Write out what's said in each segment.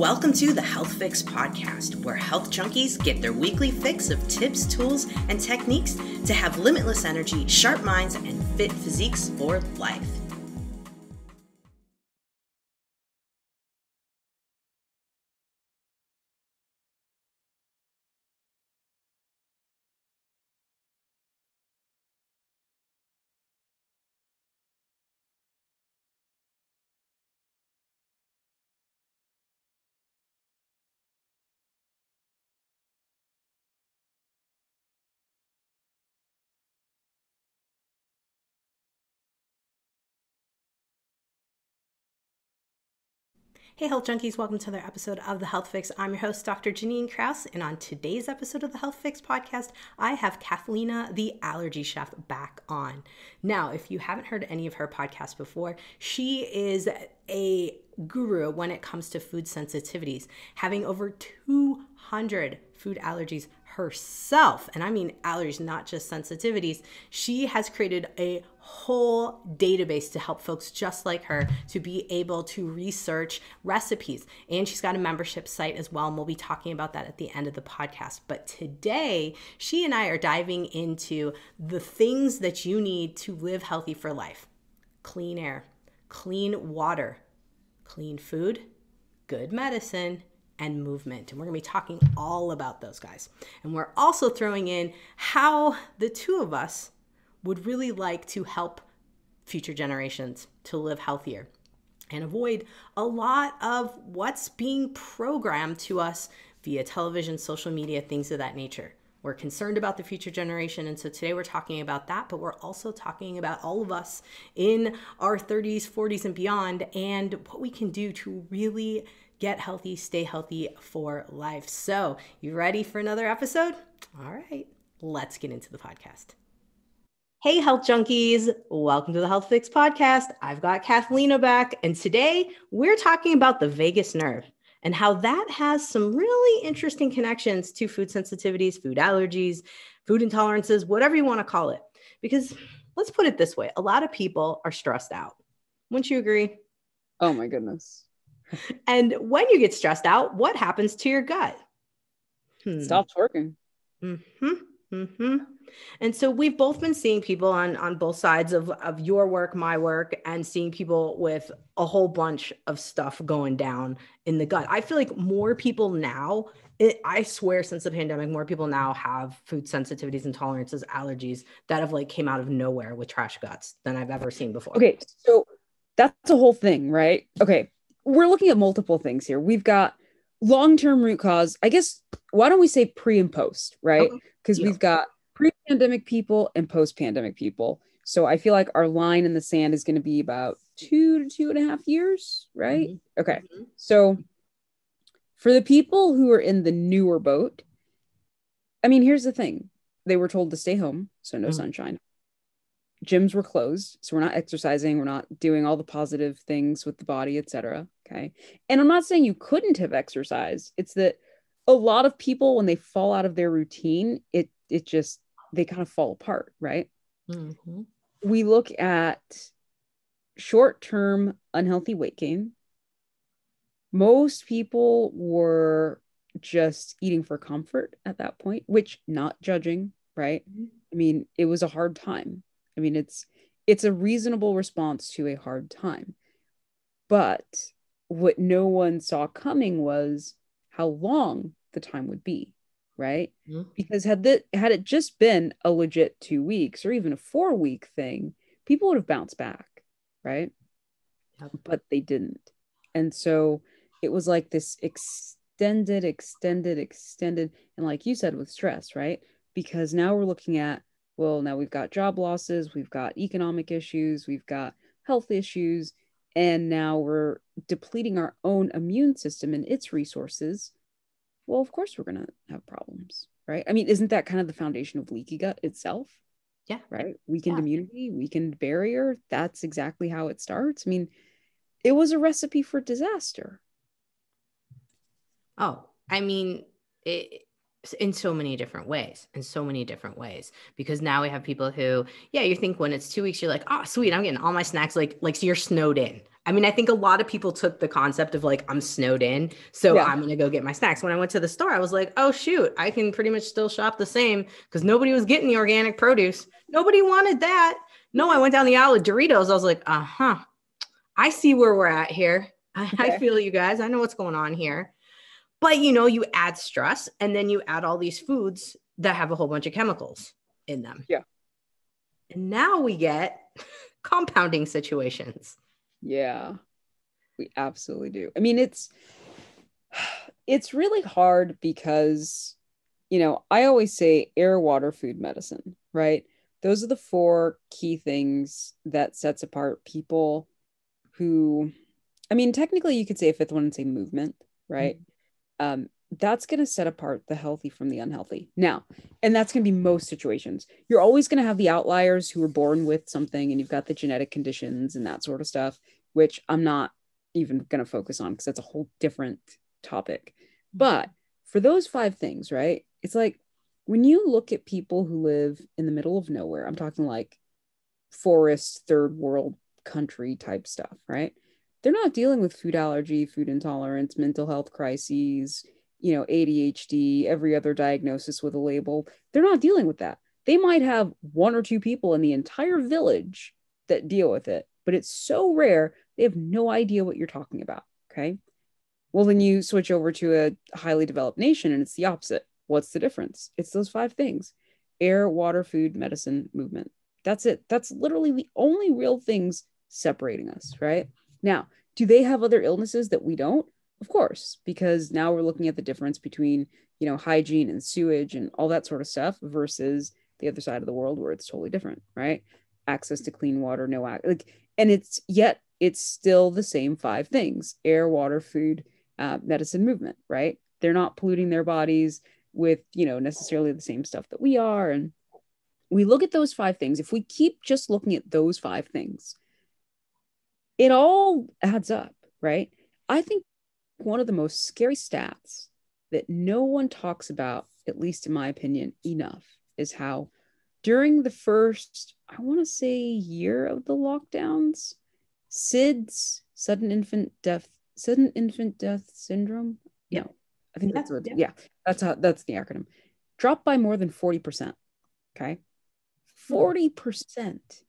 Welcome to the Health Fix podcast, where health junkies get their weekly fix of tips, tools, and techniques to have limitless energy, sharp minds, and fit physiques for life. Hey, Health Junkies, welcome to another episode of The Health Fix. I'm your host, Dr. Jannine Krause, and on today's episode of The Health Fix podcast, I have Kathleena, the allergy chef, back on. Now, if you haven't heard any of her podcasts before, she is a guru when it comes to food sensitivities, having over 200 food allergies herself, and I mean allergies, not just sensitivities, she has created a whole database to help folks just like her to be able to research recipes. And she's got a membership site as well, and we'll be talking about that at the end of the podcast. But today, she and I are diving into the things that you need to live healthy for life clean air, clean water, clean food, good medicine and movement. And we're going to be talking all about those guys. And we're also throwing in how the two of us would really like to help future generations to live healthier and avoid a lot of what's being programmed to us via television, social media, things of that nature. We're concerned about the future generation. And so today we're talking about that, but we're also talking about all of us in our 30s, 40s, and beyond, and what we can do to really get healthy, stay healthy for life. So, you ready for another episode? All right, let's get into the podcast. Hey, health junkies. Welcome to the Health Fix podcast. I've got Kathleena back, and today we're talking about the vagus nerve and how that has some really interesting connections to food sensitivities, food allergies, food intolerances, whatever you want to call it. Because let's put it this way a lot of people are stressed out. Wouldn't you agree? Oh, my goodness and when you get stressed out, what happens to your gut? Hmm. Stops working. Mm-hmm. Mm-hmm. And so we've both been seeing people on on both sides of of your work, my work, and seeing people with a whole bunch of stuff going down in the gut. I feel like more people now. It, I swear, since the pandemic, more people now have food sensitivities, intolerances, allergies that have like came out of nowhere with trash guts than I've ever seen before. Okay, so that's a whole thing, right? Okay, we're looking at multiple things here. We've got long-term root cause. I guess why don't we say pre and post, right? Uh-huh. Because okay. yeah. we've got pre-pandemic people and post-pandemic people. So I feel like our line in the sand is going to be about two to two and a half years, right? Mm-hmm. Okay. Mm-hmm. So for the people who are in the newer boat, I mean, here's the thing. They were told to stay home, so no mm-hmm. sunshine gyms were closed so we're not exercising we're not doing all the positive things with the body etc okay and i'm not saying you couldn't have exercised it's that a lot of people when they fall out of their routine it it just they kind of fall apart right mm-hmm. we look at short-term unhealthy weight gain most people were just eating for comfort at that point which not judging right mm-hmm. i mean it was a hard time I mean, it's it's a reasonable response to a hard time. But what no one saw coming was how long the time would be, right? Mm-hmm. Because had that had it just been a legit two weeks or even a four week thing, people would have bounced back, right? Yep. But they didn't. And so it was like this extended, extended, extended, and like you said, with stress, right? Because now we're looking at well, now we've got job losses, we've got economic issues, we've got health issues, and now we're depleting our own immune system and its resources. Well, of course, we're going to have problems, right? I mean, isn't that kind of the foundation of leaky gut itself? Yeah. Right. Weakened yeah. immunity, weakened barrier. That's exactly how it starts. I mean, it was a recipe for disaster. Oh, I mean, it, in so many different ways in so many different ways because now we have people who yeah you think when it's two weeks you're like oh sweet i'm getting all my snacks like like so you're snowed in. I mean i think a lot of people took the concept of like i'm snowed in so yeah. i'm gonna go get my snacks. When i went to the store i was like oh shoot i can pretty much still shop the same because nobody was getting the organic produce. Nobody wanted that. No i went down the aisle with doritos. I was like uh-huh. I see where we're at here. I, okay. I feel you guys. I know what's going on here but you know, you add stress and then you add all these foods that have a whole bunch of chemicals in them. Yeah. And now we get compounding situations. Yeah. We absolutely do. I mean, it's it's really hard because you know, I always say air, water, food, medicine, right? Those are the four key things that sets apart people who I mean, technically you could say a fifth one and say movement, right? Mm-hmm um, that's going to set apart the healthy from the unhealthy. Now, and that's going to be most situations. You're always going to have the outliers who were born with something and you've got the genetic conditions and that sort of stuff, which I'm not even going to focus on because that's a whole different topic. But for those five things, right? It's like when you look at people who live in the middle of nowhere, I'm talking like forest, third world country type stuff, right? They're not dealing with food allergy, food intolerance, mental health crises, you know, ADHD, every other diagnosis with a label. They're not dealing with that. They might have one or two people in the entire village that deal with it, but it's so rare, they have no idea what you're talking about. Okay. Well, then you switch over to a highly developed nation and it's the opposite. What's the difference? It's those five things air, water, food, medicine, movement. That's it. That's literally the only real things separating us, right? Now, do they have other illnesses that we don't? Of course, because now we're looking at the difference between, you know, hygiene and sewage and all that sort of stuff versus the other side of the world where it's totally different, right? Access to clean water, no act like, and it's yet it's still the same five things: air, water, food, uh, medicine, movement, right? They're not polluting their bodies with, you know, necessarily the same stuff that we are, and we look at those five things. If we keep just looking at those five things, it all adds up, right? I think one of the most scary stats that no one talks about, at least in my opinion, enough is how during the first, I want to say, year of the lockdowns, SIDS, sudden infant death, sudden infant death syndrome. Yeah, no, I think that's what. Yeah. yeah, that's how that's the acronym. Dropped by more than forty percent. Okay, forty percent.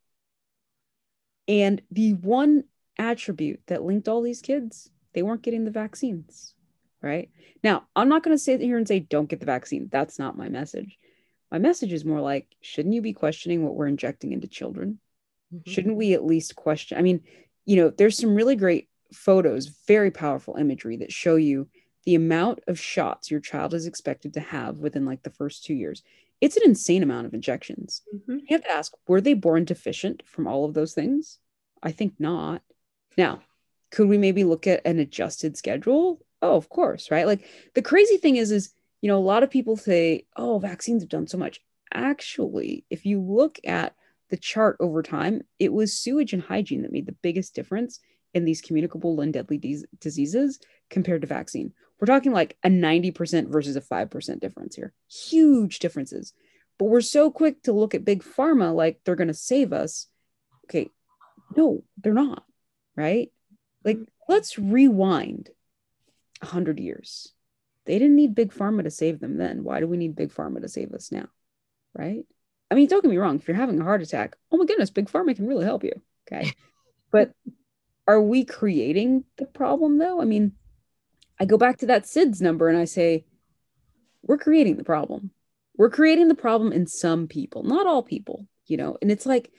And the one attribute that linked all these kids they weren't getting the vaccines right? Now i'm not going to sit here and say don't get the vaccine. That's not my message. My message is more like shouldn't you be questioning what we're injecting into children? Mm-hmm. shouldn't we at least question i mean you know there's some really great photos very powerful imagery that show you the amount of shots your child is expected to have within like the first two years. It's an insane amount of injections. Mm-hmm. you have to ask were they born deficient from all of those things? I think not now, could we maybe look at an adjusted schedule? Oh, of course, right? Like the crazy thing is, is, you know, a lot of people say, oh, vaccines have done so much. Actually, if you look at the chart over time, it was sewage and hygiene that made the biggest difference in these communicable and deadly de- diseases compared to vaccine. We're talking like a 90% versus a 5% difference here. Huge differences. But we're so quick to look at big pharma like they're going to save us. Okay, no, they're not right? Like, mm-hmm. let's rewind 100 years. They didn't need big pharma to save them then. Why do we need big pharma to save us now? Right? I mean, don't get me wrong. If you're having a heart attack, oh my goodness, big pharma can really help you. Okay. but are we creating the problem though? I mean, I go back to that SIDS number and I say, we're creating the problem. We're creating the problem in some people, not all people, you know, and it's like,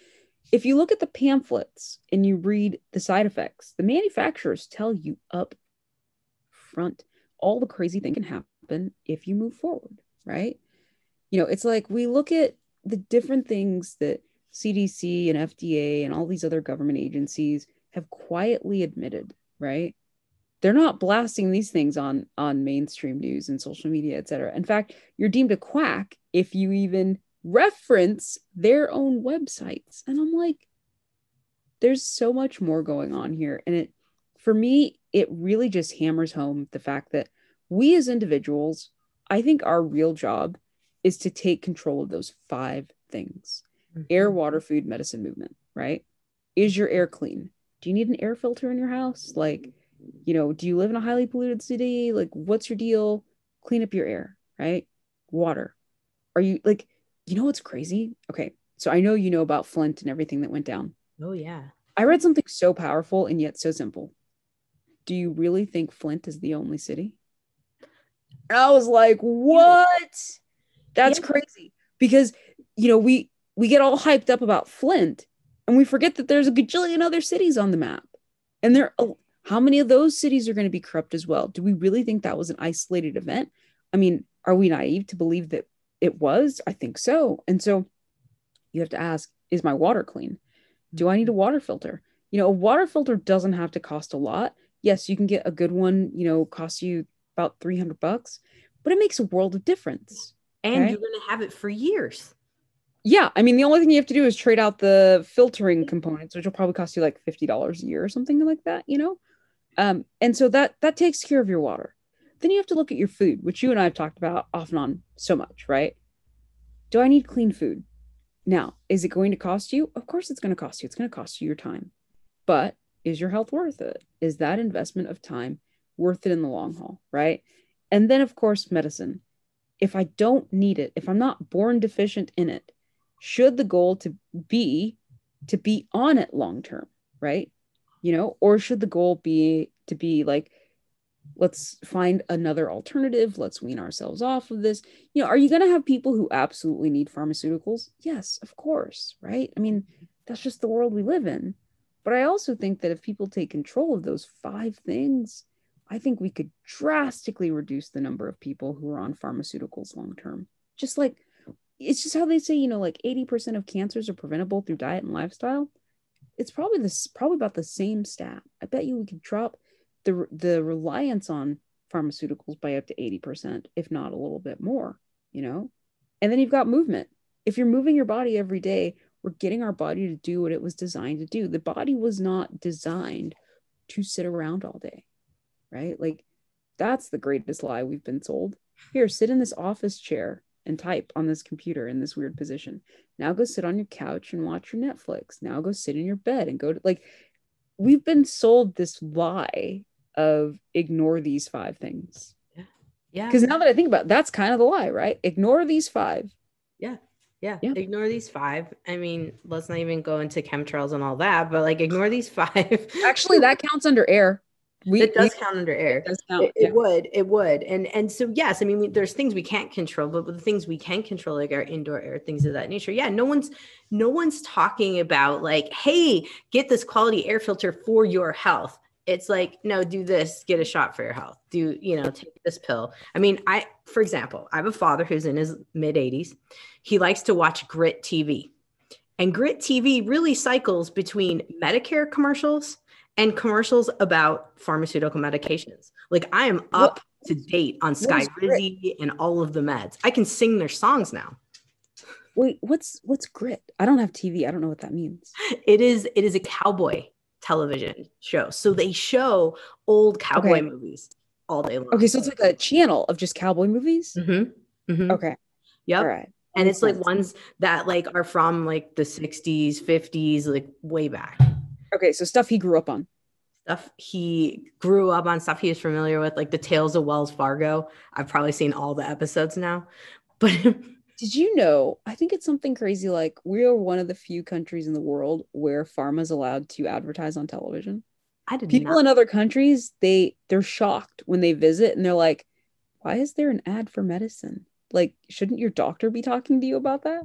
if you look at the pamphlets and you read the side effects, the manufacturers tell you up front all the crazy thing can happen if you move forward, right? You know, it's like we look at the different things that CDC and FDA and all these other government agencies have quietly admitted, right? They're not blasting these things on on mainstream news and social media, et cetera. In fact, you're deemed a quack if you even reference their own websites. And I'm like, there's so much more going on here. And it, for me, it really just hammers home the fact that we as individuals, I think our real job is to take control of those five things mm-hmm. air, water, food, medicine, movement, right? Is your air clean? Do you need an air filter in your house? Like, you know, do you live in a highly polluted city? Like, what's your deal? Clean up your air, right? Water. Are you like, you know what's crazy? Okay. So I know you know about Flint and everything that went down. Oh, yeah. I read something so powerful and yet so simple. Do you really think Flint is the only city? And I was like, what? That's yeah. crazy. Because, you know, we we get all hyped up about Flint and we forget that there's a gajillion other cities on the map. And there oh, how many of those cities are going to be corrupt as well? Do we really think that was an isolated event? I mean, are we naive to believe that it was? I think so. And so you have to ask, is my water clean? Do I need a water filter? You know, a water filter doesn't have to cost a lot. Yes, you can get a good one, you know, cost you about 300 bucks, but it makes a world of difference. And right? you're going to have it for years. Yeah. I mean, the only thing you have to do is trade out the filtering components, which will probably cost you like $50 a year or something like that, you know? Um, and so that that takes care of your water. Then you have to look at your food, which you and I have talked about off and on so much, right? Do I need clean food? Now, is it going to cost you? Of course, it's going to cost you. It's going to cost you your time. But is your health worth it? Is that investment of time worth it in the long haul? Right. And then, of course, medicine. If I don't need it, if I'm not born deficient in it, should the goal to be to be on it long term? Right. You know, or should the goal be to be like, let's find another alternative. Let's wean ourselves off of this. You know are you going to have people who absolutely need pharmaceuticals? Yes of course right? I mean that's just the world we live in. But i also think that if people take control of those five things i think we could drastically reduce the number of people who are on pharmaceuticals long term. Just like it's just how they say you know like 80% of cancers are preventable through diet and lifestyle. It's probably this probably about the same stat. I bet you we could drop the the reliance on pharmaceuticals by up to 80%, if not a little bit more, you know? And then you've got movement. If you're moving your body every day, we're getting our body to do what it was designed to do. The body was not designed to sit around all day, right? Like that's the greatest lie we've been sold. Here, sit in this office chair and type on this computer in this weird position. Now go sit on your couch and watch your Netflix. Now go sit in your bed and go to like we've been sold this lie of ignore these five things. Yeah. Yeah. Because now that I think about it, that's kind of the lie, right? Ignore these five. Yeah. Yeah. yeah. Ignore these five. I mean, let's not even go into chemtrails and all that, but like ignore these five. Actually, that counts under air. We, it does we, count under air. It, count, it, yeah. it, would. It would. And and so yes, I mean, we, there's things we can't control, but the things we can control, like our indoor air, things of that nature. Yeah, no one's no one's talking about like, hey, get this quality air filter for your health it's like no do this get a shot for your health. Do you know take this pill. I mean i for example i have a father who's in his mid 80s he likes to watch grit tv and grit tv really cycles between medicare commercials and commercials about pharmaceutical medications. Like i am up to date on Skyrizi and all of the meds. I can sing their songs now. Wait what's what's grit? I don't have tv i don't know what that means. It is it is a cowboy television show. So they show old cowboy okay. movies all day long. Okay, so it's like a channel of just cowboy movies. Mm-hmm. Mm-hmm. Okay. Yep. All right. And it's like ones that like are from like the 60s, 50s, like way back. Okay, so stuff he grew up on. Stuff he grew up on, stuff he was familiar with, like the Tales of Wells Fargo. I've probably seen all the episodes now. But did you know? I think it's something crazy like we are one of the few countries in the world where pharma is allowed to advertise on television. I did people not. in other countries they they're shocked when they visit and they're like, "Why is there an ad for medicine? Like, shouldn't your doctor be talking to you about that?"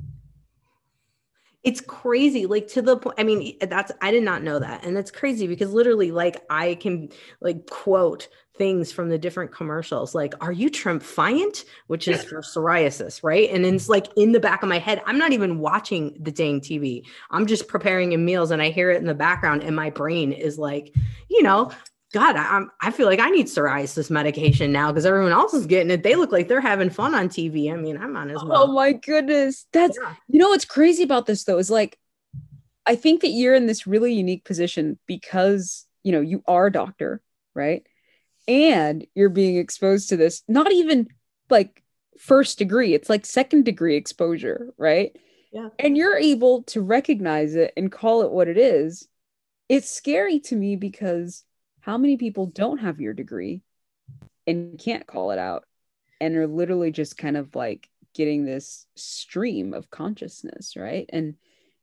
it's crazy like to the point i mean that's i did not know that and that's crazy because literally like i can like quote things from the different commercials like are you triumphant which is for psoriasis right and it's like in the back of my head i'm not even watching the dang tv i'm just preparing in meals and i hear it in the background and my brain is like you know God, I, am I feel like I need psoriasis medication now because everyone else is getting it. They look like they're having fun on TV. I mean, I'm on as oh well. Oh my goodness. That's yeah. you know what's crazy about this though is like I think that you're in this really unique position because you know you are a doctor, right? And you're being exposed to this, not even like first degree, it's like second degree exposure, right? Yeah. And you're able to recognize it and call it what it is. It's scary to me because how many people don't have your degree and can't call it out and are literally just kind of like getting this stream of consciousness, right? And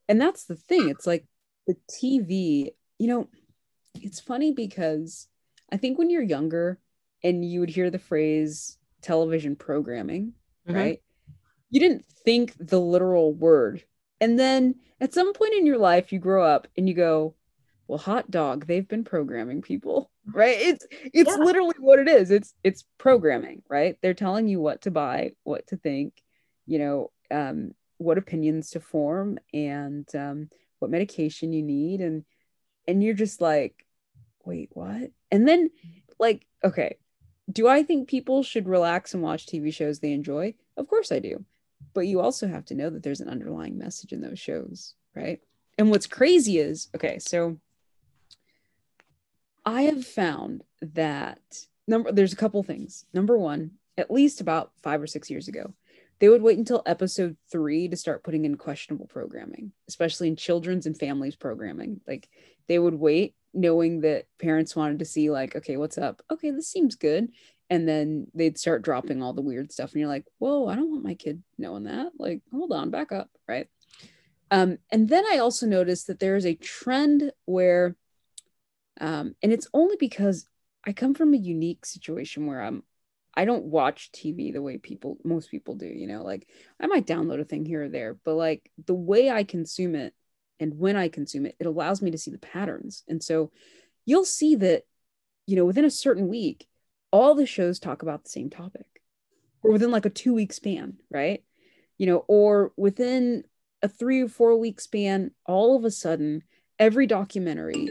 and that's the thing. It's like the TV, you know, it's funny because I think when you're younger and you would hear the phrase television programming, mm-hmm. right? You didn't think the literal word. And then at some point in your life, you grow up and you go, well, hot dog, they've been programming people, right? It's it's yeah. literally what it is. It's it's programming, right? They're telling you what to buy, what to think, you know, um, what opinions to form and um, what medication you need and and you're just like wait what and then like okay do i think people should relax and watch tv shows they enjoy? Of course i do. But you also have to know that there's an underlying message in those shows right? And what's crazy is okay so i have found that number there's a couple things. Number one at least about five or six years ago they would wait until episode three to start putting in questionable programming, especially in children's and families programming. Like they would wait knowing that parents wanted to see, like, okay, what's up? Okay, this seems good. And then they'd start dropping all the weird stuff. And you're like, whoa, I don't want my kid knowing that. Like, hold on, back up. Right. Um, and then I also noticed that there is a trend where, um, and it's only because I come from a unique situation where I'm I don't watch TV the way people most people do, you know, like I might download a thing here or there, but like the way I consume it and when I consume it, it allows me to see the patterns. And so you'll see that, you know, within a certain week, all the shows talk about the same topic or within like a two week span, right? You know, or within a three or four week span, all of a sudden, every documentary,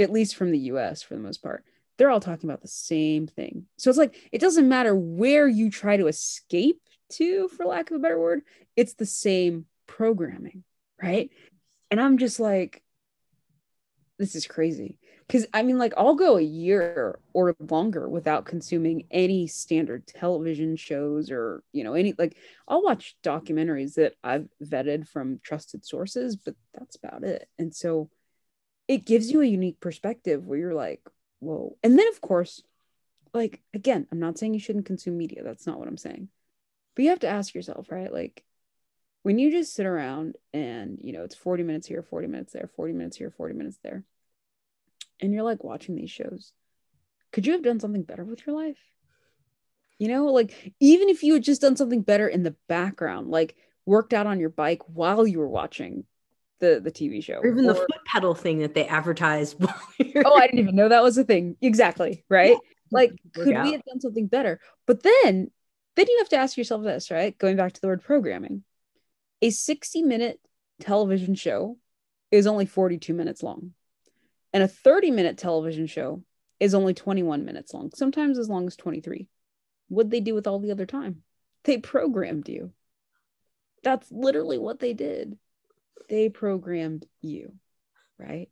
at least from the US for the most part, they're all talking about the same thing. So it's like it doesn't matter where you try to escape to, for lack of a better word, it's the same programming, right? And I'm just like, this is crazy. Because I mean, like, I'll go a year or longer without consuming any standard television shows or, you know, any like, I'll watch documentaries that I've vetted from trusted sources, but that's about it. And so it gives you a unique perspective where you're like, whoa. And then, of course, like, again, I'm not saying you shouldn't consume media. That's not what I'm saying. But you have to ask yourself, right? Like, when you just sit around and, you know, it's 40 minutes here, 40 minutes there, 40 minutes here, 40 minutes there, and you're like watching these shows, could you have done something better with your life? You know, like, even if you had just done something better in the background, like worked out on your bike while you were watching the the TV show. Or even or, the foot pedal thing that they advertised. oh, I didn't even know that was a thing. Exactly. Right. Yeah. Like, could out. we have done something better? But then then you have to ask yourself this, right? Going back to the word programming. A 60 minute television show is only 42 minutes long. And a 30 minute television show is only 21 minutes long, sometimes as long as 23. What'd they do with all the other time? They programmed you. That's literally what they did they programmed you, right?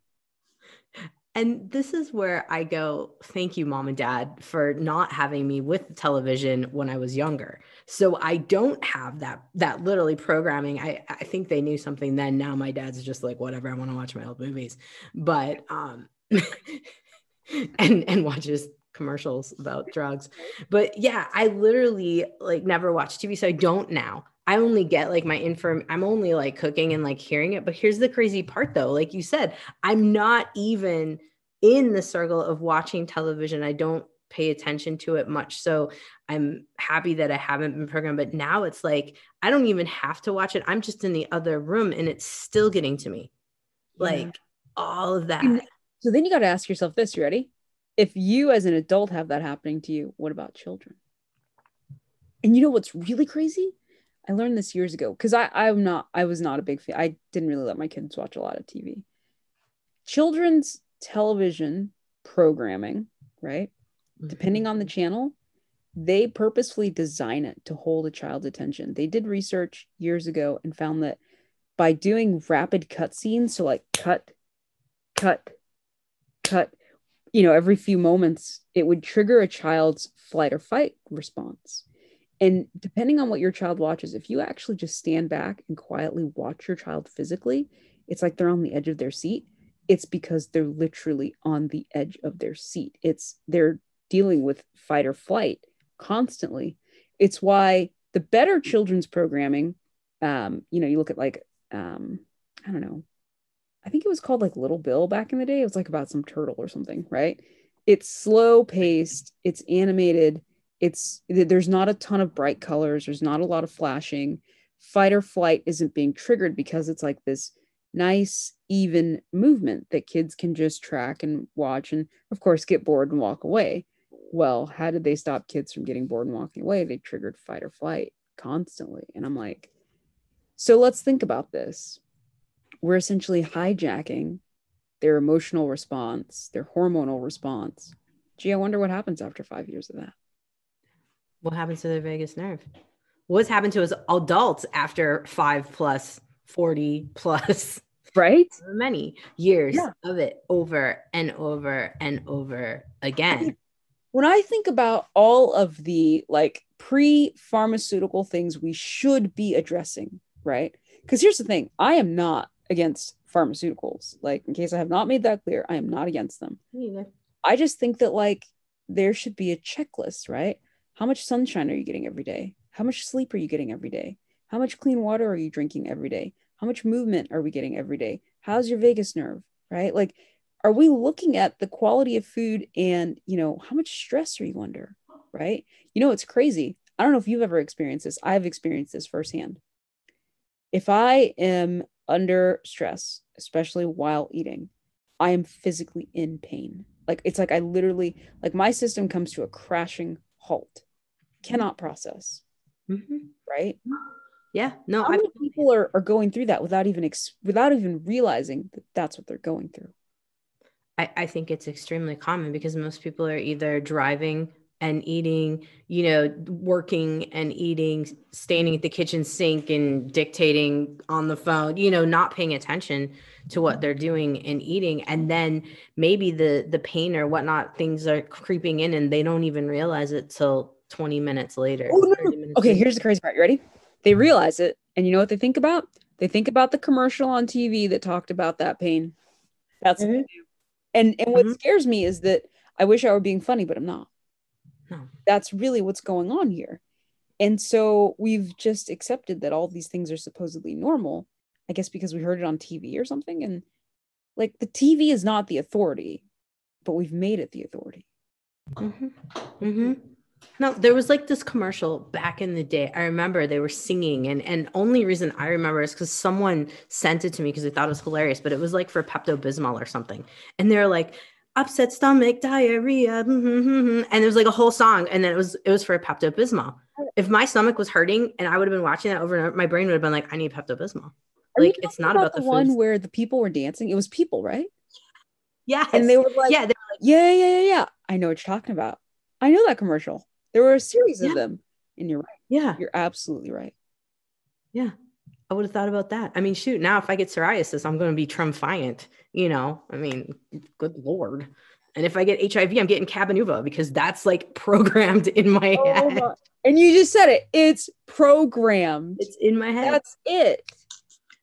And this is where I go, thank you, mom and dad, for not having me with television when I was younger. So I don't have that that literally programming. I, I think they knew something then. Now my dad's just like, whatever, I want to watch my old movies. But um and and watches commercials about drugs. But yeah, I literally like never watched TV. So I don't now. I only get like my info. I'm only like cooking and like hearing it. But here's the crazy part though. Like you said, I'm not even in the circle of watching television. I don't pay attention to it much. So I'm happy that I haven't been programmed. But now it's like I don't even have to watch it. I'm just in the other room and it's still getting to me. Like yeah. all of that. So then you got to ask yourself this, you ready? If you as an adult have that happening to you, what about children? And you know what's really crazy? I learned this years ago because I I'm not I was not a big fan. I didn't really let my kids watch a lot of TV. Children's television programming, right? Mm-hmm. Depending on the channel, they purposefully design it to hold a child's attention. They did research years ago and found that by doing rapid cut scenes, so like cut, cut, cut, you know, every few moments, it would trigger a child's flight or fight response And depending on what your child watches, if you actually just stand back and quietly watch your child physically, it's like they're on the edge of their seat. It's because they're literally on the edge of their seat. It's they're dealing with fight or flight constantly. It's why the better children's programming, um, you know, you look at like, um, I don't know, I think it was called like Little Bill back in the day. It was like about some turtle or something, right? It's slow paced, it's animated, it's there's not a ton of bright colors, there's not a lot of flashing. Fight or flight isn't being triggered because it's like this nice, even movement that kids can just track and watch, and of course, get bored and walk away. Well, how did they stop kids from getting bored and walking away? They triggered fight or flight constantly. And I'm like, so let's think about this we're essentially hijacking their emotional response, their hormonal response. Gee, I wonder what happens after five years of that. What happens to their vagus nerve? What's happened to us adults after five plus 40 plus right many years yeah. of it over and over and over again when i think about all of the like pre-pharmaceutical things we should be addressing right because here's the thing i am not against pharmaceuticals. Like, in case I have not made that clear, I am not against them. I just think that like there should be a checklist, right? How much sunshine are you getting every day? How much sleep are you getting every day? How much clean water are you drinking every day? How much movement are we getting every day? How's your vagus nerve, right? Like, are we looking at the quality of food and, you know, how much stress are you under, right? You know, it's crazy. I don't know if you've ever experienced this. I've experienced this firsthand. If I am under stress, especially while eating, I am physically in pain. Like it's like I literally like my system comes to a crashing halt. Cannot process. Mm-hmm. Right? Yeah. No. How many people are, are going through that without even ex- without even realizing that that's what they're going through? I, I think it's extremely common because most people are either driving and eating, you know, working and eating, standing at the kitchen sink and dictating on the phone, you know, not paying attention to what they're doing and eating. And then maybe the the pain or whatnot, things are creeping in and they don't even realize it till 20 minutes later. Oh, no, Minutes okay, later. here's the crazy part. You ready? They realize it. And you know what they think about? They think about the commercial on TV that talked about that pain. That's mm-hmm. and and what mm-hmm. scares me is that I wish I were being funny, but I'm not. No. That's really what's going on here. And so we've just accepted that all these things are supposedly normal, I guess because we heard it on TV or something. And like the TV is not the authority, but we've made it the authority. Mm-hmm. Mm-hmm. No, there was like this commercial back in the day. I remember they were singing, and and only reason I remember is because someone sent it to me because they thought it was hilarious. But it was like for Pepto Bismol or something, and they're like, upset stomach, diarrhea, hmm, hmm, hmm, and it was like a whole song. And then it was it was for Pepto Bismol. If my stomach was hurting and I would have been watching that over and over, my brain would have been like, I need Pepto Bismol. Like it's not about, about the, one where the people were dancing. It was people, right? Yeah, and they were like, yeah, were like, yeah, yeah, yeah, yeah. I know what you're talking about. I know that commercial. There were a series yeah. of them, and you're right. Yeah, you're absolutely right. Yeah, I would have thought about that. I mean, shoot, now if I get psoriasis, I'm going to be triumphant. You know, I mean, good lord. And if I get HIV, I'm getting Cabenuva because that's like programmed in my oh head. And you just said it. It's programmed. It's in my head. That's it.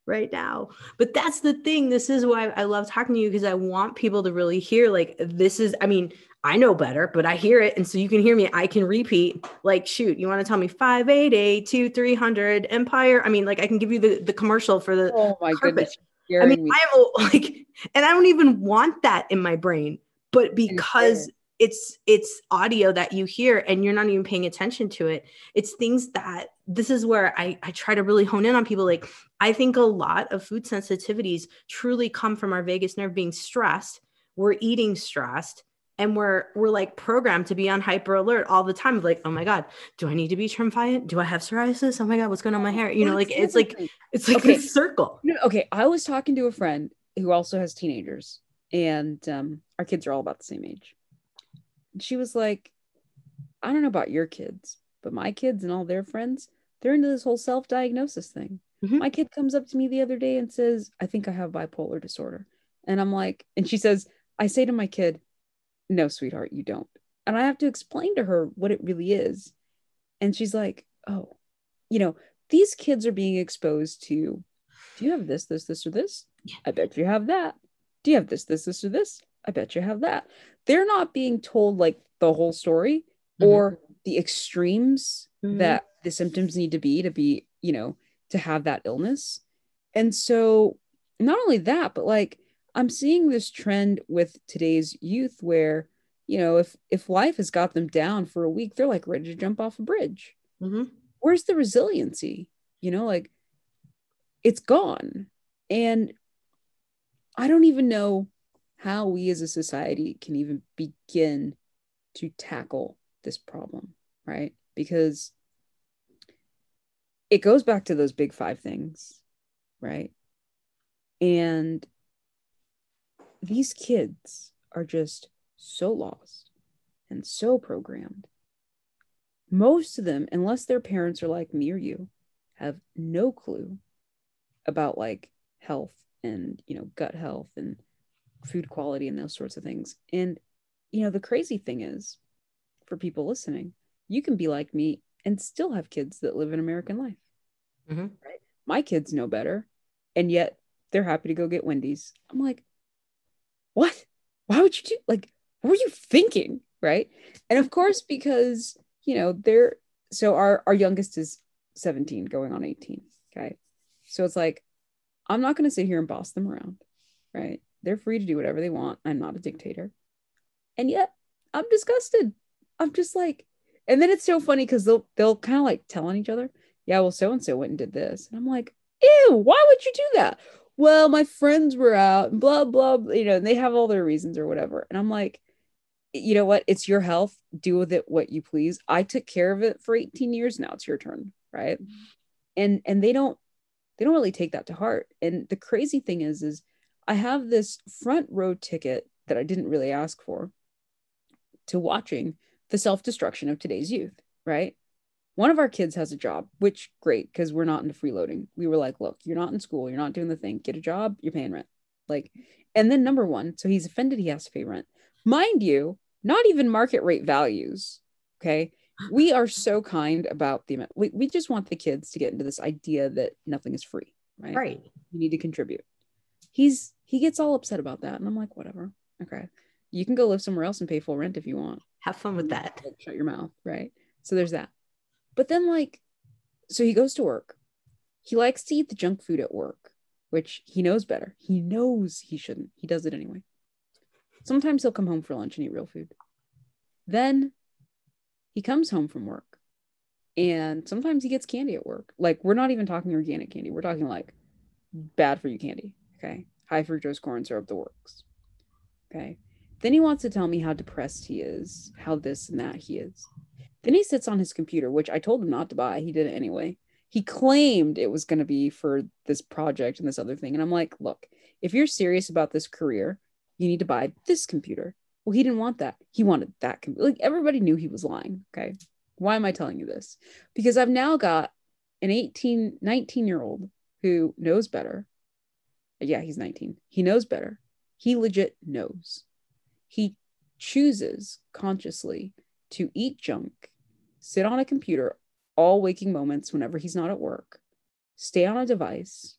Right now. But that's the thing. This is why I love talking to you because I want people to really hear like this is, I mean, I know better, but I hear it. And so you can hear me. I can repeat, like, shoot, you want to tell me 588 2 300 Empire? I mean, like, I can give you the, the commercial for the. Oh my carpet. goodness. I mean, me. I am like, and I don't even want that in my brain, but because it's it's audio that you hear and you're not even paying attention to it it's things that this is where I, I try to really hone in on people like i think a lot of food sensitivities truly come from our vagus nerve being stressed we're eating stressed and we're we're like programmed to be on hyper alert all the time like oh my god do i need to be triumphant do i have psoriasis? Oh my god what's going on my hair? You know like it's like it's like okay. a circle. Okay i was talking to a friend who also has teenagers and um, our kids are all about the same age. She was like i don't know about your kids but my kids and all their friends they're into this whole self-diagnosis thing. Mm-hmm. my kid comes up to me the other day and says i think i have bipolar disorder and i'm like and she says i say to my kid no, sweetheart, you don't. And I have to explain to her what it really is. And she's like, oh, you know, these kids are being exposed to do you have this, this, this, or this? I bet you have that. Do you have this, this, this, or this? I bet you have that. They're not being told like the whole story mm-hmm. or the extremes mm-hmm. that the symptoms need to be to be, you know, to have that illness. And so, not only that, but like I'm seeing this trend with today's youth where, you know, if if life has got them down for a week, they're like ready to jump off a bridge. Mm-hmm. Where's the resiliency? You know, like it's gone. And I don't even know how we as a society can even begin to tackle this problem, right? Because it goes back to those big five things, right? And these kids are just so lost and so programmed. Most of them, unless their parents are like me or you, have no clue about like health and, you know, gut health and food quality and those sorts of things. And, you know, the crazy thing is for people listening, you can be like me and still have kids that live an American life. Mm-hmm. Right? My kids know better, and yet they're happy to go get Wendy's. I'm like, what? Why would you do like what were you thinking? Right. And of course, because you know, they're so our our youngest is 17 going on 18. Okay. So it's like, I'm not gonna sit here and boss them around, right? They're free to do whatever they want. I'm not a dictator. And yet I'm disgusted. I'm just like, and then it's so funny because they'll they'll kind of like tell on each other. Yeah, well, so and so went and did this. And I'm like, ew, why would you do that? Well, my friends were out and blah, blah, blah, you know, and they have all their reasons or whatever. And I'm like, you know what? It's your health. Do with it what you please. I took care of it for 18 years. Now it's your turn. Right. Mm-hmm. And and they don't they don't really take that to heart. And the crazy thing is, is I have this front row ticket that I didn't really ask for to watching the self-destruction of today's youth, right? One of our kids has a job, which great because we're not into freeloading. We were like, look, you're not in school, you're not doing the thing. Get a job, you're paying rent. Like, and then number one, so he's offended he has to pay rent. Mind you, not even market rate values. Okay. We are so kind about the amount. We, we just want the kids to get into this idea that nothing is free, right? Right. You need to contribute. He's he gets all upset about that. And I'm like, whatever. Okay. You can go live somewhere else and pay full rent if you want. Have fun with that. Shut your mouth. Right. So there's that. But then, like, so he goes to work. He likes to eat the junk food at work, which he knows better. He knows he shouldn't. He does it anyway. Sometimes he'll come home for lunch and eat real food. Then he comes home from work and sometimes he gets candy at work. Like, we're not even talking organic candy. We're talking like bad for you candy. Okay. High fructose corn syrup, the works. Okay. Then he wants to tell me how depressed he is, how this and that he is. Then he sits on his computer, which I told him not to buy. He did it anyway. He claimed it was going to be for this project and this other thing. And I'm like, look, if you're serious about this career, you need to buy this computer. Well, he didn't want that. He wanted that. Com- like everybody knew he was lying. Okay. Why am I telling you this? Because I've now got an 18, 19 year old who knows better. Yeah, he's 19. He knows better. He legit knows. He chooses consciously to eat junk, sit on a computer all waking moments whenever he's not at work, stay on a device,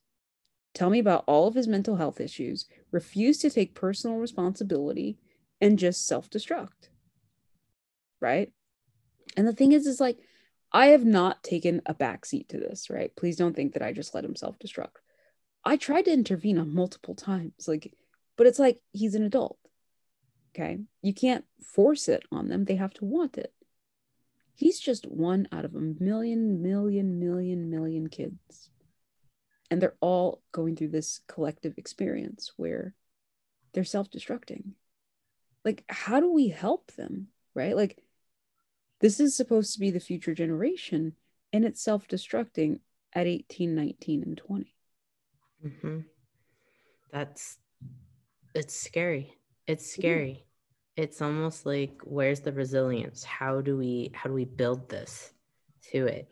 tell me about all of his mental health issues, refuse to take personal responsibility, and just self destruct. Right. And the thing is, is like, I have not taken a backseat to this, right? Please don't think that I just let him self destruct. I tried to intervene on multiple times, like, but it's like he's an adult. Okay. You can't force it on them, they have to want it. He's just one out of a million, million, million, million kids. And they're all going through this collective experience where they're self destructing. Like, how do we help them? Right? Like, this is supposed to be the future generation, and it's self destructing at 18, 19, and 20. Mm-hmm. That's, it's scary it's scary it's almost like where's the resilience? How do we how do we build this to it?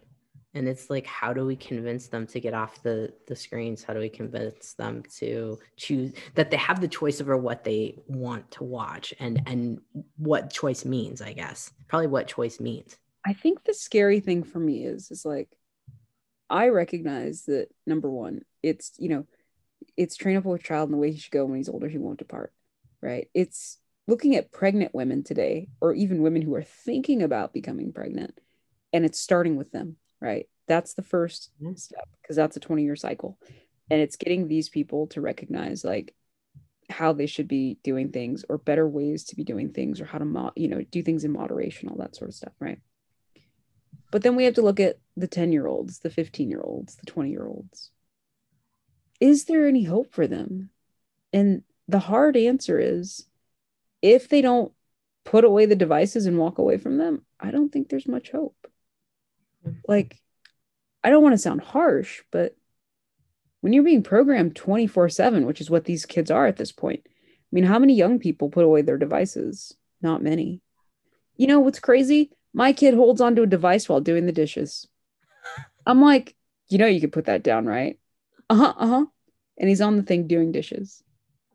And it's like how do we convince them to get off the the screens? How do we convince them to choose that they have the choice over what they want to watch and and what choice means i guess. Probably what choice means. I think the scary thing for me is is like I recognize that number one, it's you know, it's train up a child in the way he should go. When he's older, he won't depart. Right. It's looking at pregnant women today, or even women who are thinking about becoming pregnant, and it's starting with them, right? That's the first mm-hmm. step because that's a 20 year cycle. And it's getting these people to recognize like how they should be doing things or better ways to be doing things or how to, mo- you know, do things in moderation, all that sort of stuff, right? But then we have to look at the 10 year olds, the 15 year olds, the 20 year olds. Is there any hope for them? And the hard answer is if they don't put away the devices and walk away from them, I don't think there's much hope. Like, I don't want to sound harsh, but when you're being programmed 24 7, which is what these kids are at this point, I mean, how many young people put away their devices? Not many. You know what's crazy? My kid holds onto a device while doing the dishes. I'm like, you know, you could put that down, right? Uh huh, uh huh. And he's on the thing doing dishes.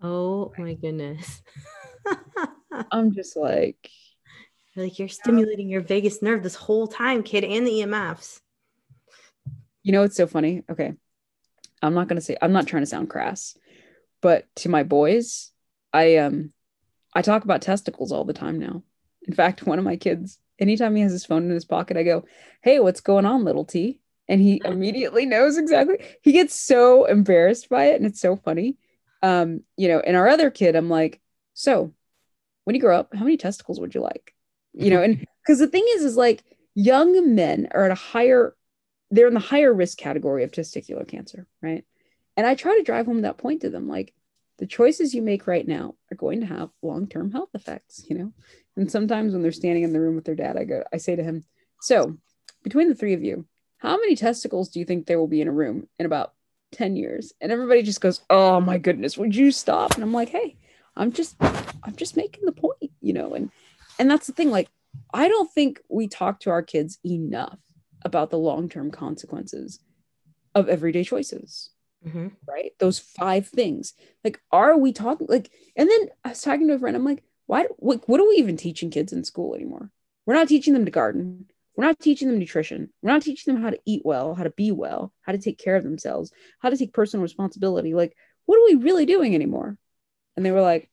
Oh my goodness. I'm just like, like you're stimulating your vagus nerve this whole time, kid, and the EMFs. You know, it's so funny. Okay. I'm not going to say, I'm not trying to sound crass, but to my boys, I, um, I talk about testicles all the time now. In fact, one of my kids, anytime he has his phone in his pocket, I go, Hey, what's going on, little T? And he immediately knows exactly. He gets so embarrassed by it. And it's so funny. Um, you know, and our other kid, I'm like, so when you grow up, how many testicles would you like? You know, and because the thing is, is like young men are at a higher, they're in the higher risk category of testicular cancer, right? And I try to drive home that point to them, like the choices you make right now are going to have long-term health effects, you know. And sometimes when they're standing in the room with their dad, I go, I say to him, so between the three of you, how many testicles do you think there will be in a room in about 10 years? And everybody just goes, oh my goodness, would you stop? And I'm like, hey, I'm just I'm just making the point, you know, and and that's the thing like I don't think we talk to our kids enough about the long-term consequences of everyday choices. Mm-hmm. Right? Those five things. Like are we talking like and then I was talking to a friend I'm like why what, what are we even teaching kids in school anymore? We're not teaching them to garden. We're not teaching them nutrition. We're not teaching them how to eat well, how to be well, how to take care of themselves, how to take personal responsibility. Like, what are we really doing anymore? And they were like,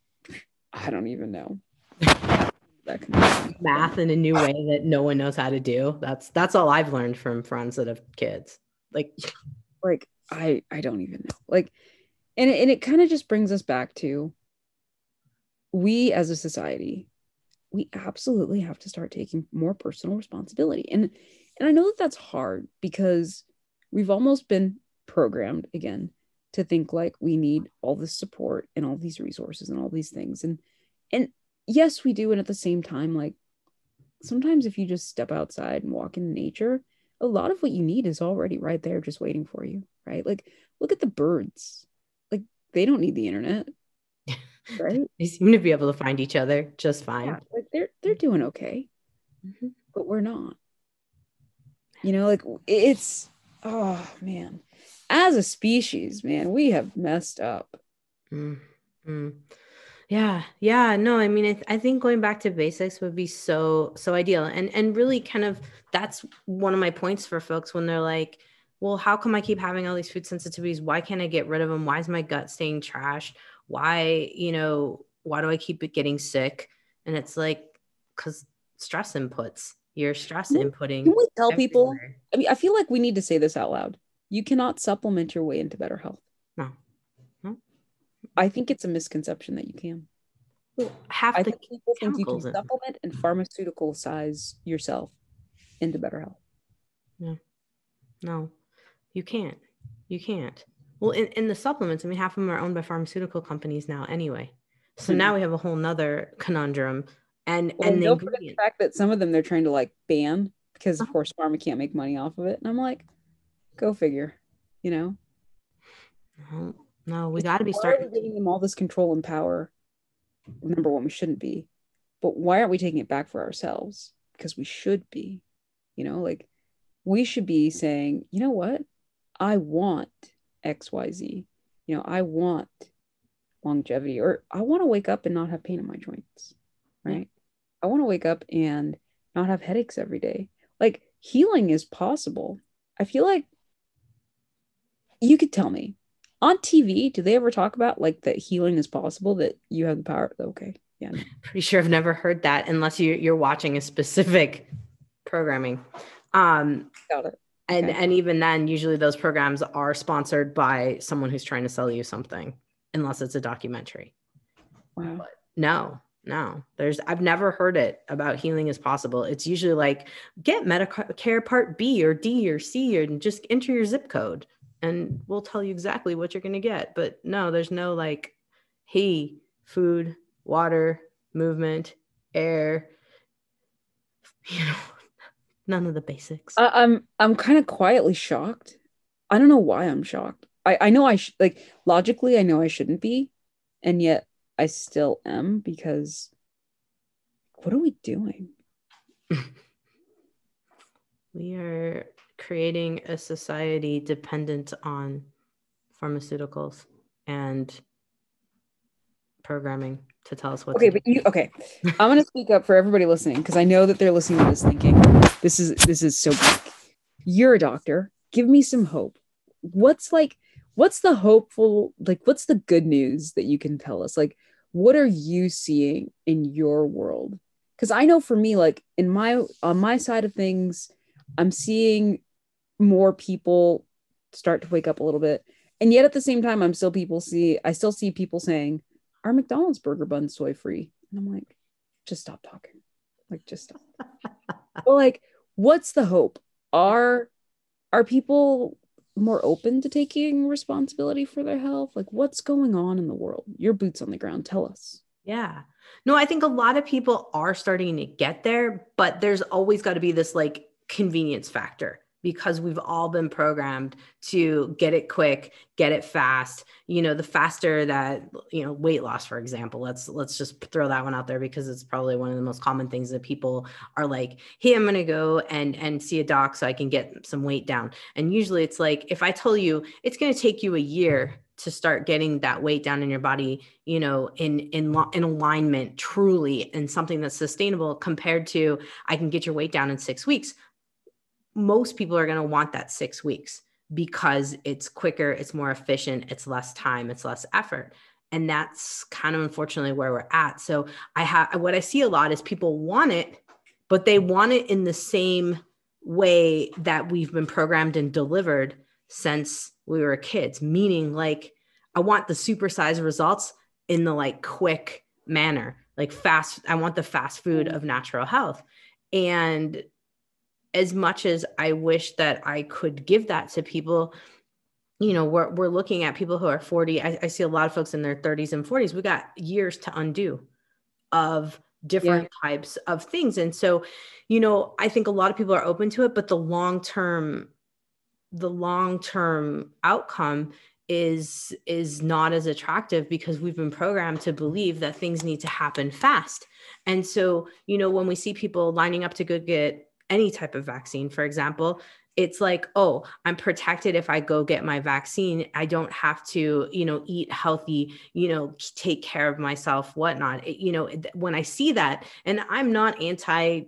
I don't even know. Math in a new way that no one knows how to do. That's that's all I've learned from friends that have kids. Like like I I don't even know. Like and it, and it kind of just brings us back to we as a society we absolutely have to start taking more personal responsibility and and i know that that's hard because we've almost been programmed again to think like we need all this support and all these resources and all these things. And and yes we do. And at the same time like sometimes if you just step outside and walk in nature a lot of what you need is already right there just waiting for you right? Like look at the birds. Like they don't need the internet right? They seem to be able to find each other just fine. yeah, like they're they're doing okay mm-hmm. but we're not. You know like it's oh man as a species, man, we have messed up. Mm-hmm. Yeah, yeah. No, I mean, I, th- I think going back to basics would be so so ideal, and and really kind of that's one of my points for folks when they're like, well, how come I keep having all these food sensitivities? Why can't I get rid of them? Why is my gut staying trash? Why, you know, why do I keep it getting sick? And it's like, because stress inputs, your stress inputting. Can we tell everywhere. people? I mean, I feel like we need to say this out loud. You cannot supplement your way into better health. No. No. I think it's a misconception that you can. Well, half I think people think you can supplement and pharmaceutical size yourself into better health. No. No. You can't. You can't. Well, in, in the supplements, I mean, half of them are owned by pharmaceutical companies now anyway. So mm-hmm. now we have a whole nother conundrum. And well, and the, the fact that some of them they're trying to like ban because of uh-huh. course pharma can't make money off of it. And I'm like, Go figure. You know. No, no we got to be starting giving them all this control and power. Number one, we shouldn't be, but why aren't we taking it back for ourselves? Because we should be. You know, like we should be saying, you know what, I want X, Y, Z. You know, I want longevity, or I want to wake up and not have pain in my joints. Right. I want to wake up and not have headaches every day. like healing is possible. I feel like you could tell me on TV, do they ever talk about like that healing is possible, that you have the power? Okay. Yeah. Pretty sure I've never heard that unless you, you're watching a specific programming. Um, Got it. And, Okay. and even then, usually those programs are sponsored by someone who's trying to sell you something, unless it's a documentary. Wow. No, no, there's, I've never heard it about healing is possible. It's usually like get Medicare Part B or D or C and just enter your zip code and we'll tell you exactly what you're going to get. But no, there's no like, hey, food, water, movement, air, you know, none of the basics. I, I'm I'm kind of quietly shocked. I don't know why I'm shocked. I I know I sh- like logically I know I shouldn't be, and yet I still am because what are we doing? we are creating a society dependent on pharmaceuticals and programming to tell us what Okay, but you okay. I'm gonna speak up for everybody listening because I know that they're listening to this thinking this is this is so big. You're a doctor. Give me some hope. What's like what's the hopeful like what's the good news that you can tell us? Like what are you seeing in your world? Because I know for me, like in my on my side of things, I'm seeing more people start to wake up a little bit. And yet at the same time, I'm still people see I still see people saying, "Are McDonald's burger bun's soy free. And I'm like, just stop talking. Like, just stop. but like, what's the hope? Are are people more open to taking responsibility for their health? Like, what's going on in the world? Your boots on the ground. Tell us. Yeah. No, I think a lot of people are starting to get there, but there's always got to be this like convenience factor because we've all been programmed to get it quick, get it fast. You know, the faster that, you know, weight loss for example, let's let's just throw that one out there because it's probably one of the most common things that people are like, "Hey, I'm going to go and and see a doc so I can get some weight down." And usually it's like if I tell you it's going to take you a year to start getting that weight down in your body you know in in in alignment truly and something that's sustainable compared to i can get your weight down in 6 weeks most people are going to want that 6 weeks because it's quicker it's more efficient it's less time it's less effort. And that's kind of unfortunately where we're at. So i have what i see a lot is people want it but they want it in the same way that we've been programmed and delivered since we were kids. Meaning like i want the supersized results in the like quick manner. Like fast i want the fast food mm. of natural health. And as much as i wish that i could give that to people you know we're, we're looking at people who are 40 I, I see a lot of folks in their 30s and 40s we got years to undo of different types of things. And so you know i think a lot of people are open to it but the long term the long term outcome is is not as attractive because we've been programmed to believe that things need to happen fast. And so you know when we see people lining up to go get any type of vaccine for example it's like oh i'm protected if i go get my vaccine. I don't have to you know eat healthy you know take care of myself whatnot. It- you know when i see that and i'm not anti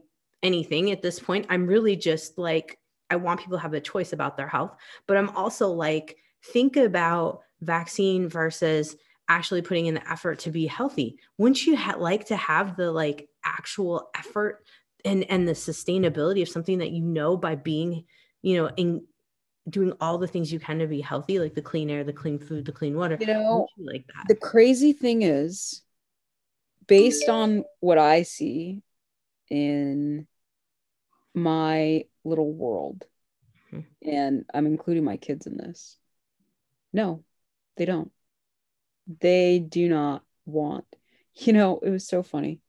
anything at this point. I'm really just like i want people to have a choice about their health. But i'm also like think about vaccine versus actually putting in the effort to be healthy. Wouldn't you ha- like to have the like actual effort and and the sustainability of something that you know by being you know in doing all the things you can to be healthy like the clean air the clean food the clean water You know, like that the crazy thing is, based on what I see in my little world, Mhm. and I'm including my kids in this. No, they don't. They do not want. You know, it was so funny.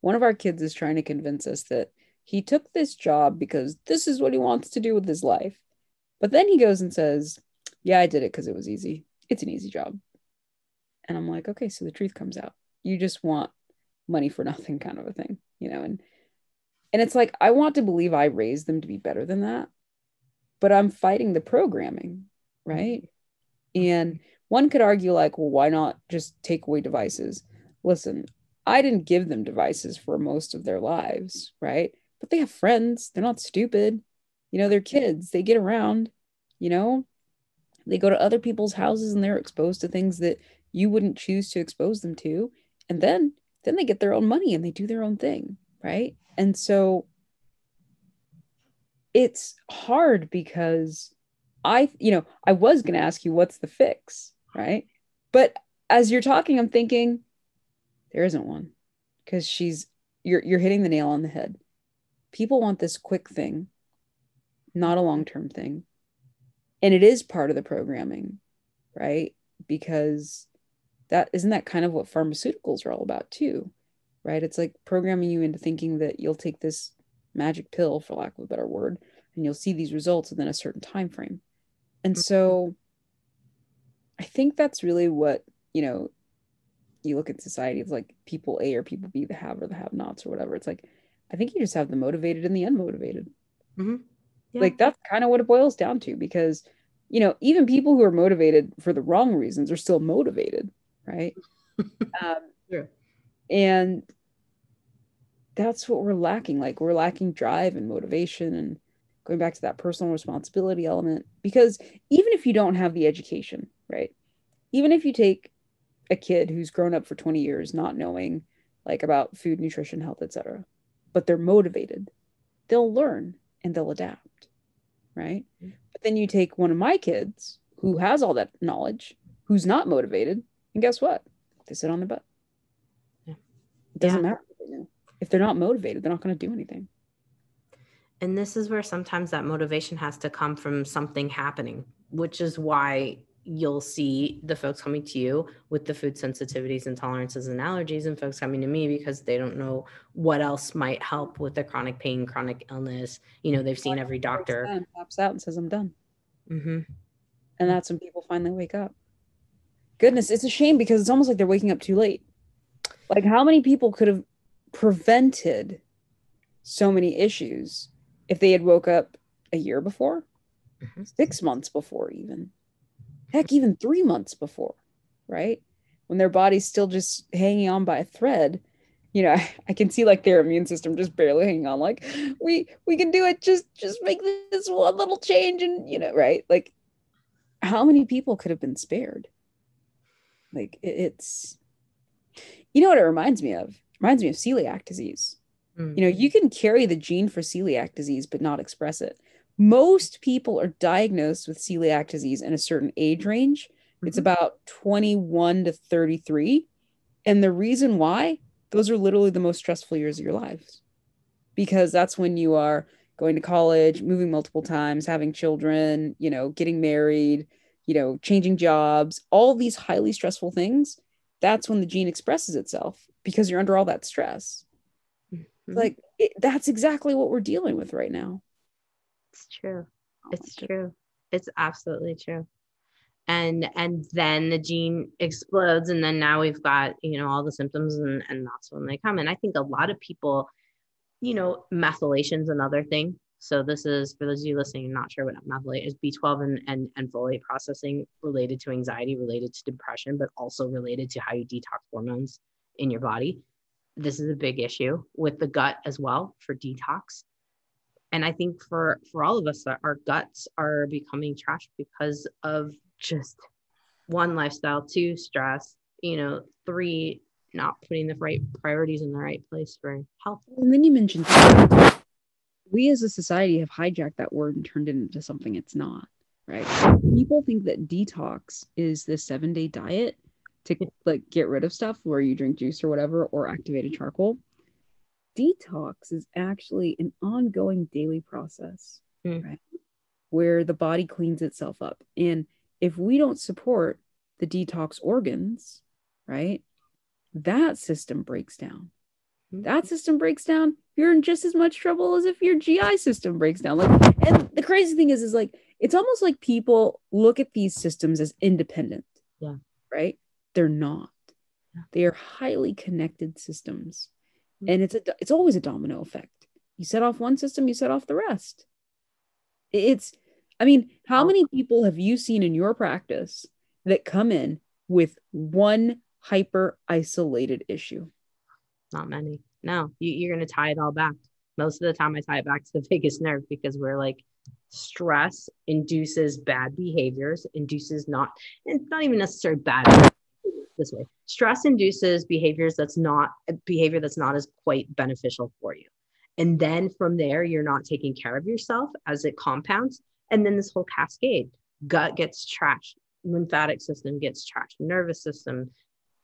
One of our kids is trying to convince us that he took this job because this is what he wants to do with his life. But then he goes and says, Yeah, I did it because it was easy. It's an easy job. And I'm like, Okay, so the truth comes out. You just want money for nothing kind of a thing, you know? And and it's like I want to believe I raised them to be better than that, but I'm fighting the programming, right? Mm-hmm. And one could argue, like, well, why not just take away devices? Listen, I didn't give them devices for most of their lives, right? but they have friends. They're not stupid. You know, they're kids. They get around, you know, they go to other people's houses and they're exposed to things that you wouldn't choose to expose them to. And then then they get their own money and they do their own thing, right? And so it's hard because I, you know, I was going to ask you what's the fix, right? But as you're talking, I'm thinking there isn't one because she's you're you're hitting the nail on the head. People want this quick thing, not a long-term thing. And it is part of the programming, right? Because that isn't that kind of what pharmaceuticals are all about too, right? It's like programming you into thinking that you'll take this magic pill for lack of a better word and you'll see these results within a certain time frame. And so I think that's really what, you know, you look at society, it's like people A or people B, the have or the have nots or whatever. It's like, I think you just have the motivated and the unmotivated. Mm-hmm. Yeah. Like that's kind of what it boils down to because, you know, even people who are motivated for the wrong reasons are still motivated, right? um, yeah. And that's what we're lacking. Like we're lacking drive and motivation and going back to that personal responsibility element. Because even if you don't have the education, right? Even if you take a kid who's grown up for 20 years not knowing like about food nutrition health etc but they're motivated they'll learn and they'll adapt right mm-hmm. but then you take one of my kids who has all that knowledge who's not motivated and guess what they sit on their butt yeah. it doesn't yeah. matter if they're not motivated they're not going to do anything and this is where sometimes that motivation has to come from something happening which is why you'll see the folks coming to you with the food sensitivities and tolerances and allergies and folks coming to me because they don't know what else might help with the chronic pain chronic illness. You know they've seen every doctor. pops out and says i'm done. Mm-hmm. and that's when people finally wake up. Goodness it's a shame because it's almost like they're waking up too late. Like how many people could have prevented so many issues if they had woke up a year before? Mm-hmm. six months before even heck, even three months before, right? When their body's still just hanging on by a thread, you know, I, I, can see like their immune system just barely hanging on. Like, we we can do it. Just just make this one little change, and you know, right? Like, how many people could have been spared? Like, it, it's, you know, what it reminds me of? It reminds me of celiac disease. You know, mm-hmm. you can carry the gene for celiac disease but not express it most people are diagnosed with celiac disease in a certain age range. Mm-hmm. It's about 21 to 33. And the reason why, those are literally the most stressful years of your lives because that's when you are going to college, moving multiple times, having children, you know, getting married, you know, changing jobs, all these highly stressful things. That's when the gene expresses itself because you're under all that stress. Mm-hmm. Like it, that's exactly what we're dealing with right now. It's true. Oh it's true. It's absolutely true. And and then the gene explodes, and then now we've got you know all the symptoms, and and that's when they come. And I think a lot of people, you know, methylation is another thing. So this is for those of you listening, not sure what methylate is B12 and, and, and folate processing related to anxiety, related to depression, but also related to how you detox hormones in your body. This is a big issue with the gut as well for detox and i think for for all of us uh, our guts are becoming trash because of just one lifestyle two stress you know three not putting the right priorities in the right place for health. And then you mentioned we as a society have hijacked that word and turned it into something it's not right? People think that detox is the seven day diet to like get rid of stuff where you drink juice or whatever or activated charcoal detox is actually an ongoing daily process, mm. right? Where the body cleans itself up. And if we don't support the detox organs, right, that system breaks down. Mm. That system breaks down, you're in just as much trouble as if your GI system breaks down. Like, and the crazy thing is, is like it's almost like people look at these systems as independent. Yeah. Right? They're not. They are highly connected systems Mm-hmm. and it's a it's always a domino effect. You set off one system you set off the rest. It's i mean how many people have you seen in your practice that come in with one hyper isolated issue? Not many. No you, you're going to tie it all back. Most of the time, I tie it back to the vagus nerve because we're like, stress induces bad behaviors, induces not, and not even necessarily bad this way. Stress induces behaviors that's not behavior that's not as quite beneficial for you. And then from there, you're not taking care of yourself as it compounds. And then this whole cascade gut gets trashed, lymphatic system gets trashed, nervous system,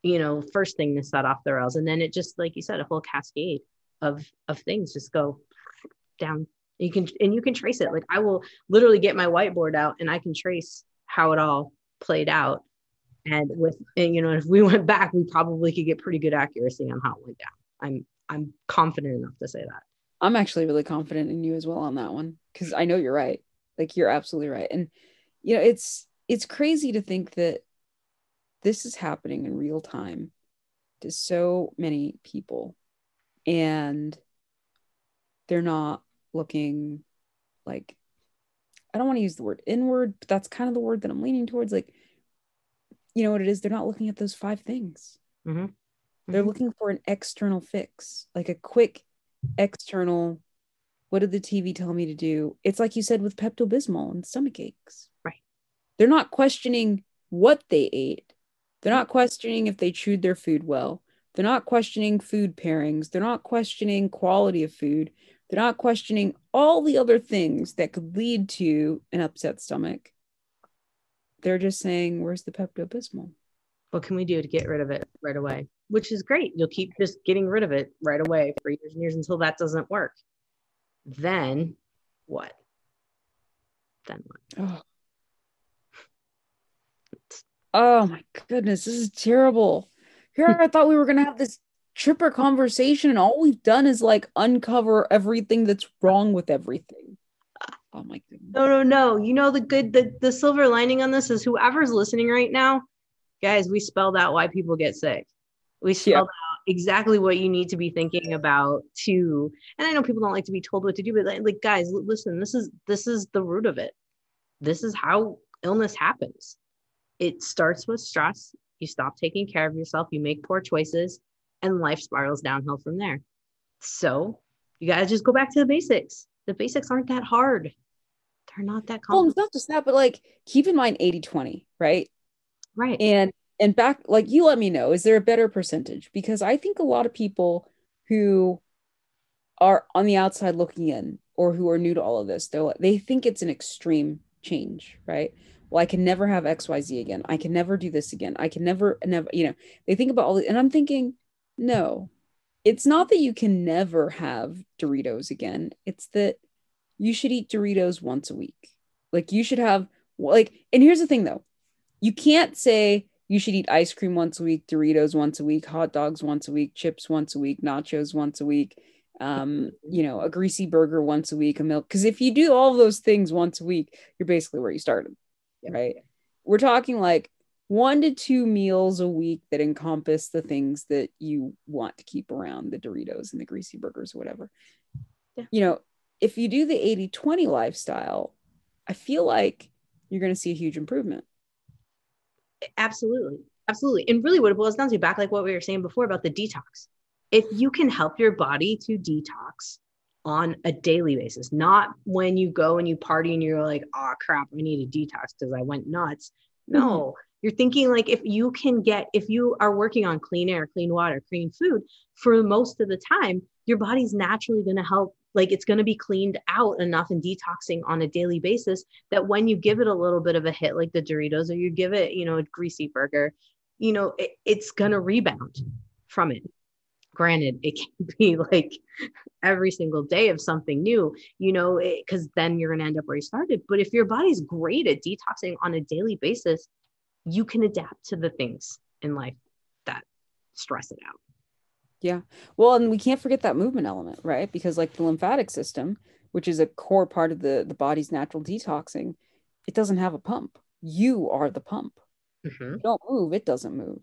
you know, first thing to set off the rails. And then it just, like you said, a whole cascade of of things just go down. You can and you can trace it. Like I will literally get my whiteboard out and I can trace how it all played out. And with and, you know, if we went back, we probably could get pretty good accuracy on how it went down. I'm I'm confident enough to say that. I'm actually really confident in you as well on that one because I know you're right. Like you're absolutely right. And you know, it's it's crazy to think that this is happening in real time to so many people and they're not looking like I don't want to use the word inward, but that's kind of the word that I'm leaning towards. Like, you know what it is? They're not looking at those five things. Mm-hmm. They're mm-hmm. looking for an external fix, like a quick external. What did the TV tell me to do? It's like you said with Pepto Bismol and stomach aches. Right. They're not questioning what they ate. They're not questioning if they chewed their food well. They're not questioning food pairings. They're not questioning quality of food. They're not questioning all the other things that could lead to an upset stomach. They're just saying, Where's the Pepto Bismol? What can we do to get rid of it right away? Which is great. You'll keep just getting rid of it right away for years and years until that doesn't work. Then what? Then what? Oh. oh my goodness, this is terrible. Here I thought we were gonna have this tripper conversation, and all we've done is like uncover everything that's wrong with everything. Oh my goodness. No, no, no. You know the good the, the silver lining on this is whoever's listening right now, guys, we spelled out why people get sick. We spelled out exactly what you need to be thinking about to and I know people don't like to be told what to do, but like, like guys, listen, this is this is the root of it. This is how illness happens. It starts with stress you stop taking care of yourself, you make poor choices, and life spirals downhill from there. So you got to just go back to the basics. The basics aren't that hard. They're not that complicated. Well, it's not just that, but like keep in mind 80 20, right? Right. And and back like you let me know, is there a better percentage? Because I think a lot of people who are on the outside looking in or who are new to all of this, they they think it's an extreme change, right? well, I can never have XYZ again. I can never do this again. I can never, never, you know, they think about all the, and I'm thinking, no, it's not that you can never have Doritos again. It's that you should eat Doritos once a week. Like you should have, like, and here's the thing though, you can't say you should eat ice cream once a week, Doritos once a week, hot dogs once a week, chips once a week, nachos once a week, um, you know, a greasy burger once a week, a milk. Because if you do all those things once a week, you're basically where you started right? We're talking like one to two meals a week that encompass the things that you want to keep around the Doritos and the greasy burgers or whatever. Yeah. You know, if you do the 80 20 lifestyle, I feel like you're going to see a huge improvement. Absolutely. Absolutely. And really, what it boils down to, back like what we were saying before about the detox, if you can help your body to detox on a daily basis, not when you go and you party and you're like, oh crap, I need a detox because I went nuts. No, mm-hmm. you're thinking like if you can get, if you are working on clean air, clean water, clean food for most of the time, your body's naturally going to help. Like it's going to be cleaned out enough and detoxing on a daily basis that when you give it a little bit of a hit, like the Doritos, or you give it, you know, a greasy burger, you know, it, it's going to rebound from it. Granted it can be like every single day of something new you know because then you're going to end up where you started. But if your body's great at detoxing on a daily basis you can adapt to the things in life that stress it out yeah well and we can't forget that movement element right because like the lymphatic system which is a core part of the the body's natural detoxing it doesn't have a pump you are the pump mm-hmm. don't move it doesn't move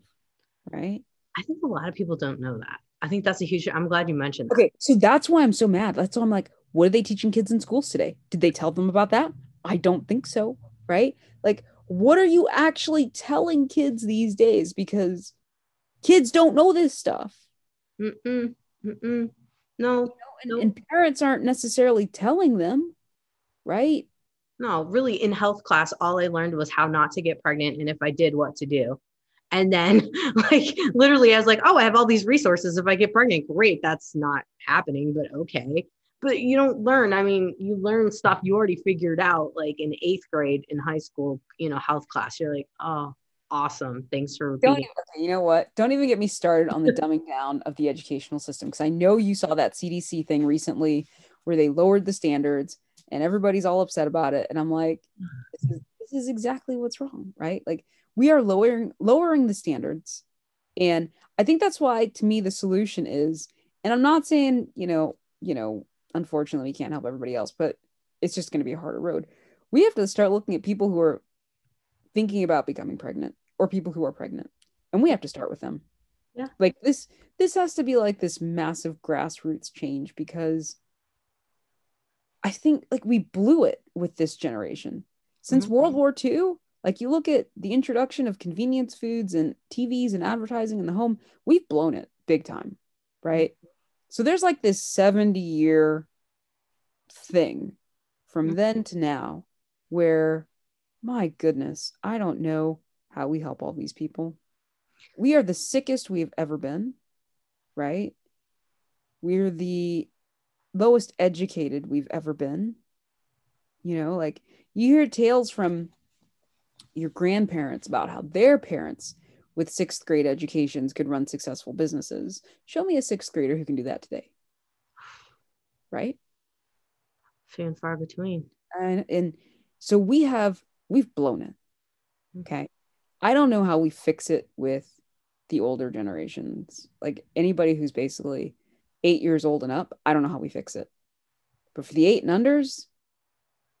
right i think a lot of people don't know that I think that's a huge. I'm glad you mentioned. That. Okay, so that's why I'm so mad. That's why I'm like, what are they teaching kids in schools today? Did they tell them about that? I don't think so. Right? Like, what are you actually telling kids these days? Because kids don't know this stuff. Mm-mm, mm-mm. No. You know, and, nope. and parents aren't necessarily telling them, right? No, really, in health class, all I learned was how not to get pregnant and if I did, what to do. And then, like, literally, I was like, oh, I have all these resources. If I get pregnant, great. That's not happening, but okay. But you don't learn. I mean, you learn stuff you already figured out, like in eighth grade in high school, you know, health class. You're like, oh, awesome. Thanks for Don't being- okay, you know what? Don't even get me started on the dumbing down of the educational system because I know you saw that CDC thing recently where they lowered the standards and everybody's all upset about it. And I'm like, this is, this is exactly what's wrong, right? Like we are lowering lowering the standards. And I think that's why to me the solution is, and I'm not saying, you know, you know, unfortunately we can't help everybody else, but it's just going to be a harder road. We have to start looking at people who are thinking about becoming pregnant or people who are pregnant. And we have to start with them. Yeah. Like this this has to be like this massive grassroots change because i think like we blew it with this generation. Since mm-hmm. world war ii like you look at the introduction of convenience foods and tvs and advertising in the home we've blown it big time right? So there's like this 70 year thing from mm-hmm. then to now where my goodness i don't know how we help all these people. We are the sickest we've ever been, right? We're the lowest educated we've ever been. You know, like you hear tales from your grandparents about how their parents with sixth grade educations could run successful businesses. Show me a sixth grader who can do that today. Right? Few and far between. And and so we have we've blown it. Mm-hmm. Okay. I don't know how we fix it with the older generations. Like anybody who's basically eight years old and up, I don't know how we fix it. But for the eight and unders,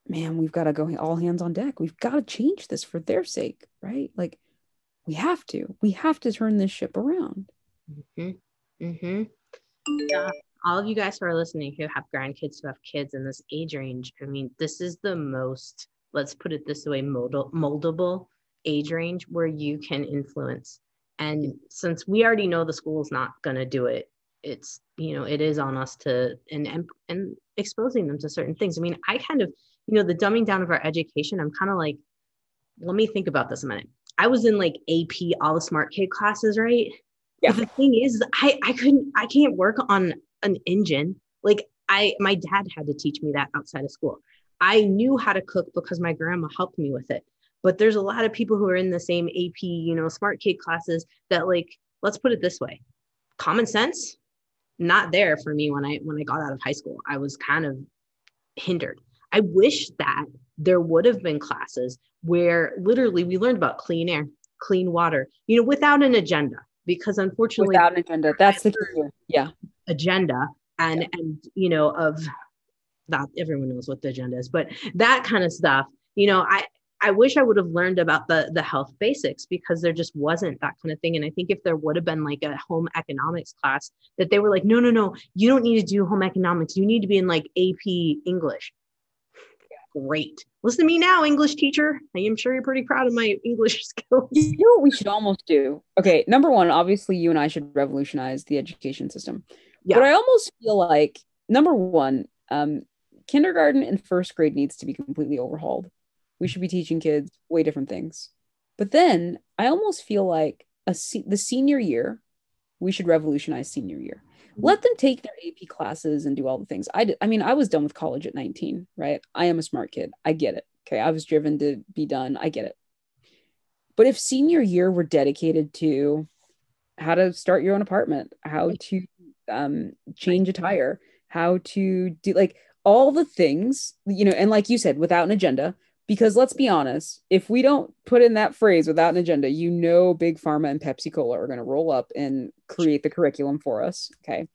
man, we've got to go all hands on deck. We've got to change this for their sake, right? Like we have to. We have to turn this ship around. Mm-hmm. Mm-hmm. Yeah. All of you guys who are listening who have grandkids who have kids in this age range, I mean, this is the most, let's put it this way, moldable age range where you can influence. And since we already know the school's not going to do it, it's you know it is on us to and, and and exposing them to certain things. I mean, I kind of you know the dumbing down of our education. I'm kind of like, let me think about this a minute. I was in like AP all the smart kid classes, right? Yeah. But the thing is, I I couldn't I can't work on an engine. Like I my dad had to teach me that outside of school. I knew how to cook because my grandma helped me with it but there's a lot of people who are in the same ap you know smart kid classes that like let's put it this way common sense not there for me when i when i got out of high school. I was kind of hindered. I wish that there would have been classes where literally we learned about clean air clean water you know without an agenda because unfortunately without an agenda. That's the key. Yeah. agenda and and you know of that everyone knows what the agenda is but that kind of stuff you know i I wish I would have learned about the the health basics because there just wasn't that kind of thing. And I think if there would have been like a home economics class that they were like, no, no, no, you don't need to do home economics. You need to be in like AP English. Great. Listen to me now, English teacher. I am sure you're pretty proud of my English skills. You know what we should almost do? Okay, number one, obviously you and I should revolutionize the education system. Yeah. But I almost feel like number one, um, kindergarten and first grade needs to be completely overhauled we should be teaching kids way different things. But then I almost feel like a se- the senior year, we should revolutionize senior year. Mm-hmm. Let them take their AP classes and do all the things. I did, I mean, I was done with college at 19, right? I am a smart kid. I get it. Okay. I was driven to be done. I get it. But if senior year were dedicated to how to start your own apartment, how to um, change a tire, how to do like all the things, you know, and like you said, without an agenda, because let's be honest, if we don't put in that phrase without an agenda, you know, Big Pharma and Pepsi Cola are going to roll up and create the curriculum for us. Okay.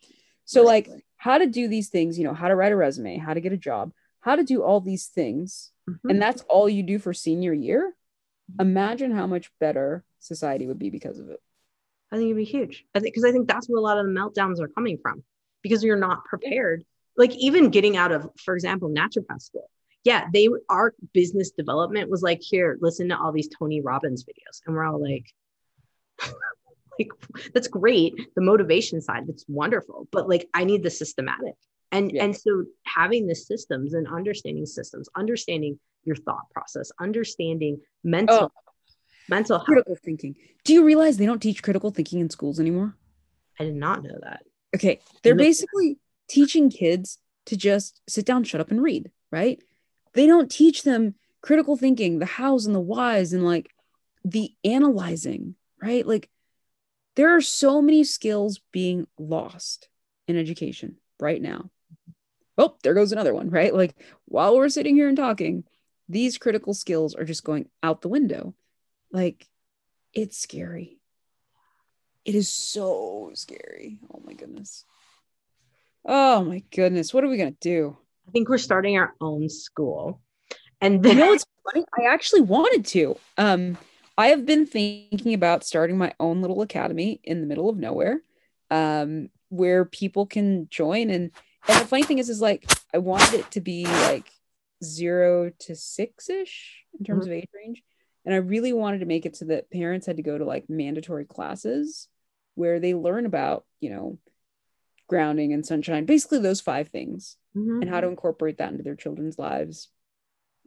So, like, how to do these things, you know, how to write a resume, how to get a job, how to do all these things. Mm-hmm. And that's all you do for senior year. Imagine how much better society would be because of it. I think it'd be huge. I think because I think that's where a lot of the meltdowns are coming from because you're not prepared. Like, even getting out of, for example, naturopath school yeah, they our business development was like, here, listen to all these Tony Robbins videos. And we're all like, like, that's great. The motivation side, it's wonderful. But like I need the systematic. and yeah. and so having the systems and understanding systems understanding your thought process understanding mental oh, mental critical health. thinking do you realize they don't teach critical thinking in schools anymore i did not know that okay they're basically teaching kids to just sit down shut up and read right they don't teach them critical thinking the hows and the whys and like the analyzing right like there are so many skills being lost in education right now oh, there goes another one, right? Like while we're sitting here and talking, these critical skills are just going out the window. Like it's scary. It is so scary. Oh my goodness. Oh my goodness. What are we going to do? I think we're starting our own school. And then- you know what's funny? I actually wanted to. Um, I have been thinking about starting my own little academy in the middle of nowhere um, where people can join and and the funny thing is, is like I wanted it to be like zero to six ish in terms mm-hmm. of age range. And I really wanted to make it so that parents had to go to like mandatory classes where they learn about, you know, grounding and sunshine, basically those five things, mm-hmm. and how to incorporate that into their children's lives.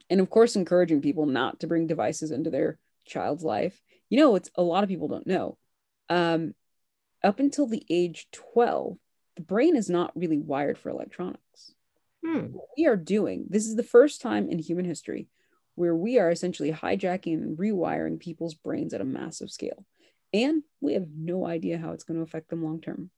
And of course, encouraging people not to bring devices into their child's life. You know, it's a lot of people don't know. Um, up until the age 12, the brain is not really wired for electronics. Hmm. What we are doing, this is the first time in human history where we are essentially hijacking and rewiring people's brains at a massive scale. And we have no idea how it's going to affect them long term.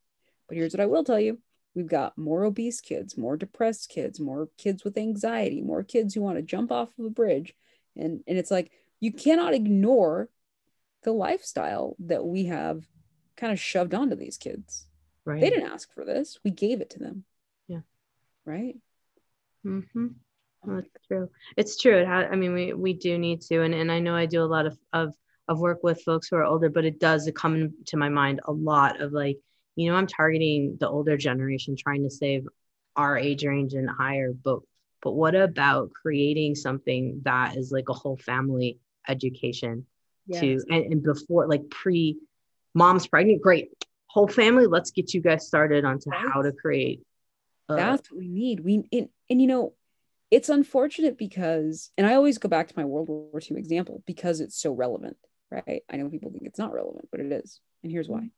But here's what I will tell you we've got more obese kids, more depressed kids, more kids with anxiety, more kids who want to jump off of a bridge. And, and it's like you cannot ignore the lifestyle that we have kind of shoved onto these kids. Right. They didn't ask for this. We gave it to them. Yeah. Right. Mm-hmm. Well, that's true. It's true. I mean, we we do need to, and and I know I do a lot of of of work with folks who are older, but it does come to my mind a lot of like, you know, I'm targeting the older generation, trying to save our age range and higher, but but what about creating something that is like a whole family education yes. to and, and before like pre mom's pregnant, great whole family let's get you guys started onto right. how to create uh, that's what we need we and, and you know it's unfortunate because and i always go back to my world war ii example because it's so relevant right i know people think it's not relevant but it is and here's why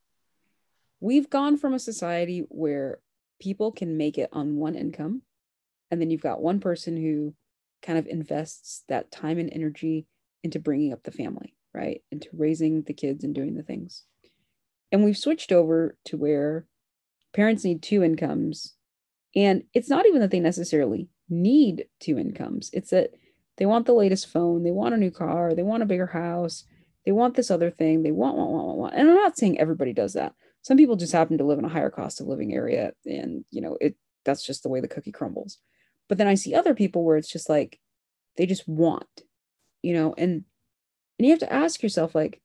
we've gone from a society where people can make it on one income and then you've got one person who kind of invests that time and energy into bringing up the family right into raising the kids and doing the things and we've switched over to where parents need two incomes. And it's not even that they necessarily need two incomes, it's that they want the latest phone, they want a new car, they want a bigger house, they want this other thing, they want, want, want, want, want. And I'm not saying everybody does that. Some people just happen to live in a higher cost of living area and, you know, it that's just the way the cookie crumbles. But then I see other people where it's just like they just want, you know, and and you have to ask yourself like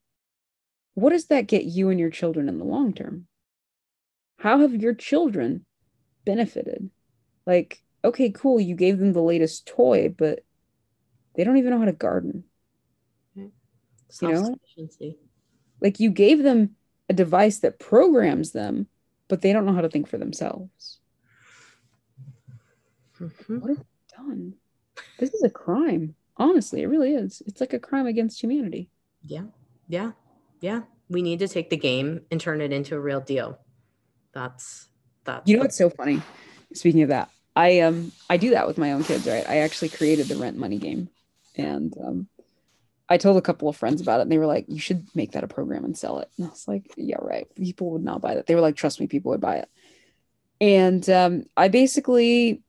what does that get you and your children in the long term? How have your children benefited? Like, okay, cool, you gave them the latest toy, but they don't even know how to garden. Mm-hmm. You know? Like you gave them a device that programs them, but they don't know how to think for themselves. Mm-hmm. What have you done? This is a crime. Honestly, it really is. It's like a crime against humanity. Yeah. Yeah yeah, we need to take the game and turn it into a real deal. That's that. You know what's so funny? Speaking of that, I um I do that with my own kids, right? I actually created the rent money game, and um, I told a couple of friends about it, and they were like, "You should make that a program and sell it." And I was like, "Yeah, right." People would not buy that. They were like, "Trust me, people would buy it." And um, I basically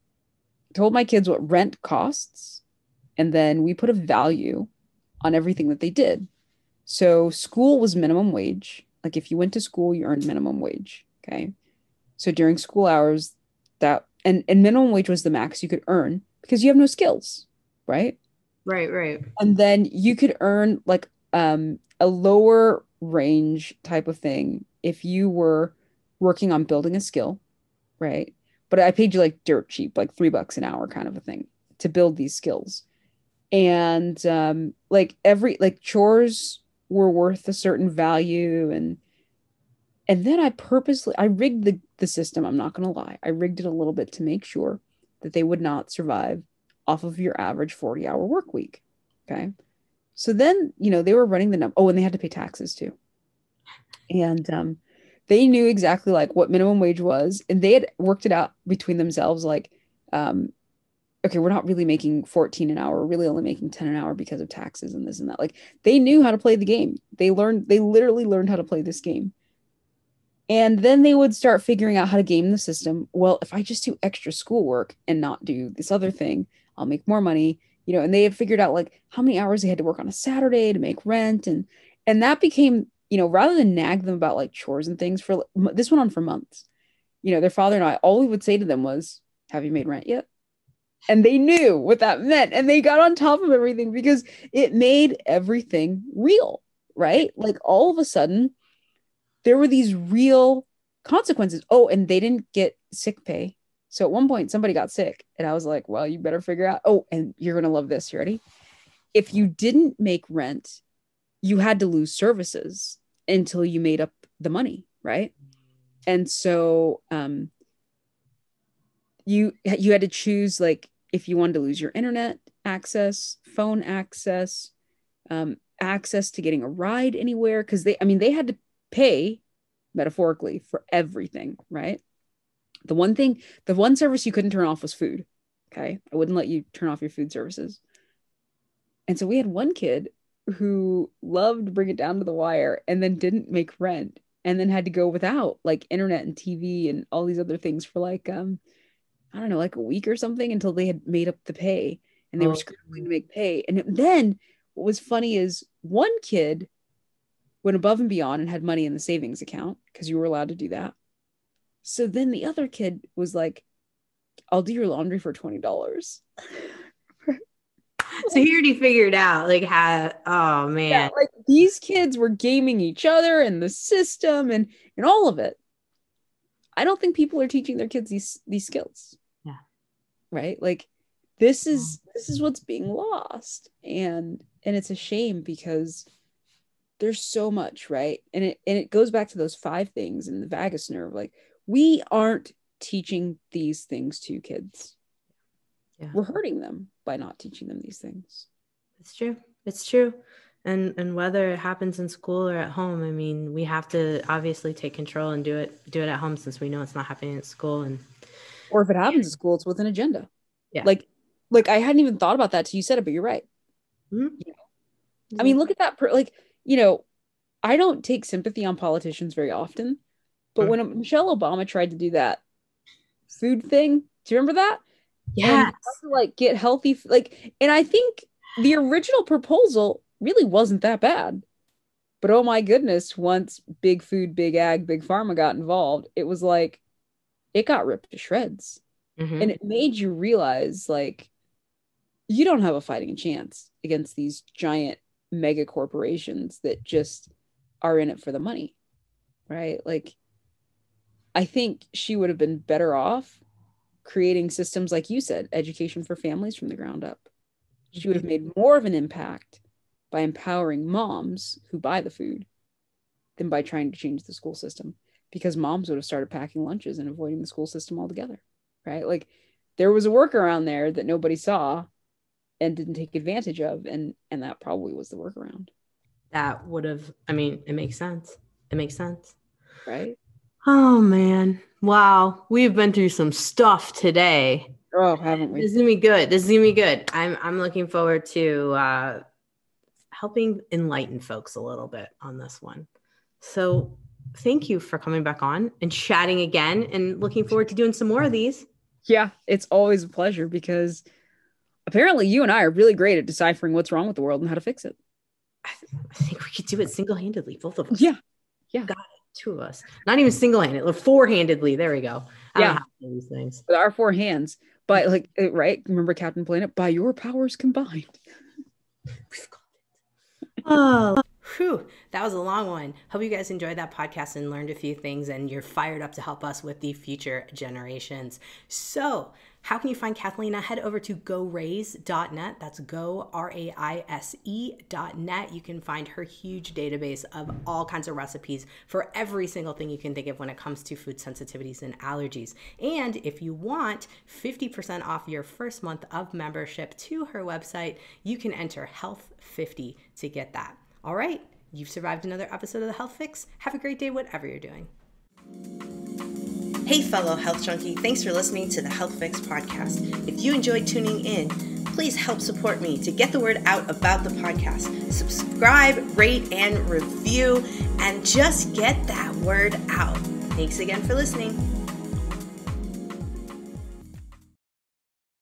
told my kids what rent costs, and then we put a value on everything that they did. So school was minimum wage. Like if you went to school, you earned minimum wage. Okay. So during school hours, that and, and minimum wage was the max you could earn because you have no skills, right? Right, right. And then you could earn like um a lower range type of thing if you were working on building a skill, right? But I paid you like dirt cheap, like three bucks an hour kind of a thing to build these skills. And um like every like chores were worth a certain value and And then I purposely I rigged the, the system, I'm not gonna lie. I rigged it a little bit to make sure that they would not survive off of your average 40 hour work week. Okay. So then, you know, they were running the number. Oh, and they had to pay taxes too. And um, they knew exactly like what minimum wage was. And they had worked it out between themselves like, um, okay, we're not really making 14 an hour, we're really only making 10 an hour because of taxes and this and that. Like they knew how to play the game. They learned, they literally learned how to play this game. And then they would start figuring out how to game the system. Well, if I just do extra schoolwork and not do this other thing, I'll make more money, you know. And they had figured out like how many hours they had to work on a Saturday to make rent, and and that became, you know, rather than nag them about like chores and things for this went on for months. You know, their father and I, all we would say to them was, "Have you made rent yet?" And they knew what that meant, and they got on top of everything because it made everything real, right? Like all of a sudden there were these real consequences. Oh, and they didn't get sick pay. So at one point, somebody got sick, and I was like, well, you better figure out. Oh, and you're going to love this. You ready? If you didn't make rent, you had to lose services until you made up the money, right? And so, um, you you had to choose like if you wanted to lose your internet access, phone access, um, access to getting a ride anywhere, because they, I mean, they had to pay metaphorically for everything, right? The one thing, the one service you couldn't turn off was food. Okay. I wouldn't let you turn off your food services. And so we had one kid who loved to bring it down to the wire and then didn't make rent and then had to go without like internet and TV and all these other things for like um I don't know like a week or something until they had made up the pay and they oh. were scrambling to make pay and then what was funny is one kid went above and beyond and had money in the savings account because you were allowed to do that. So then the other kid was like, I'll do your laundry for $20. so he already figured out like how oh man. yeah, like these kids were gaming each other and the system and and all of it. I don't think people are teaching their kids these these skills. Yeah. Right? Like this is this is what's being lost. And and it's a shame because there's so much right? And it and it goes back to those five things in the vagus nerve like we aren't teaching these things to kids. Yeah. we're hurting them by not teaching them these things. It's true. It's true. And and whether it happens in school or at home i mean we have to obviously take control and do it do it at home since we know it's not happening at school and or if it happens at school it's with an agenda. Yeah. Like like i hadn't even thought about that till you said it but you're right. Mm-hmm. you know? i mean look at that per- like you know, I don't take sympathy on politicians very often, but mm-hmm. when Michelle Obama tried to do that food thing, do you remember that? Yeah, like get healthy, like, and I think the original proposal really wasn't that bad. But oh my goodness, once big food, big ag, big pharma got involved, it was like it got ripped to shreds. Mm-hmm. And it made you realize like you don't have a fighting chance against these giant mega corporations that just are in it for the money right like i think she would have been better off creating systems like you said education for families from the ground up. She would have mm-hmm. made more of an impact by empowering moms who buy the food than by trying to change the school system because moms would have started packing lunches and avoiding the school system altogether right? Like there was a workaround there that nobody saw and didn't take advantage of and and that probably was the workaround. That would have i mean it makes sense. It makes sense. Right oh man wow we've been through some stuff today oh haven't we this is gonna be good this is gonna be good i'm i'm looking forward to uh helping enlighten folks a little bit on this one so thank you for coming back on and chatting again and looking forward to doing some more of these yeah it's always a pleasure because apparently you and I are really great at deciphering what's wrong with the world and how to fix it. I, th- I think we could do it single handedly, both of us. Yeah. Yeah. Got it. Two of us. Not even single handed, four handedly. There we go. I yeah. these things. With our four hands. But like, uh, right? Remember Captain Planet? By your powers combined. We've got it. Oh. Whew, that was a long one. Hope you guys enjoyed that podcast and learned a few things, and you're fired up to help us with the future generations. So, How can you find Kathleena? Head over to goraise.net. That's go, R A I S E.net. You can find her huge database of all kinds of recipes for every single thing you can think of when it comes to food sensitivities and allergies. And if you want 50% off your first month of membership to her website, you can enter Health50 to get that. All right, you've survived another episode of the Health Fix. Have a great day, whatever you're doing. Hey, fellow health junkie, thanks for listening to the Health Fix podcast. If you enjoyed tuning in, please help support me to get the word out about the podcast. Subscribe, rate, and review, and just get that word out. Thanks again for listening.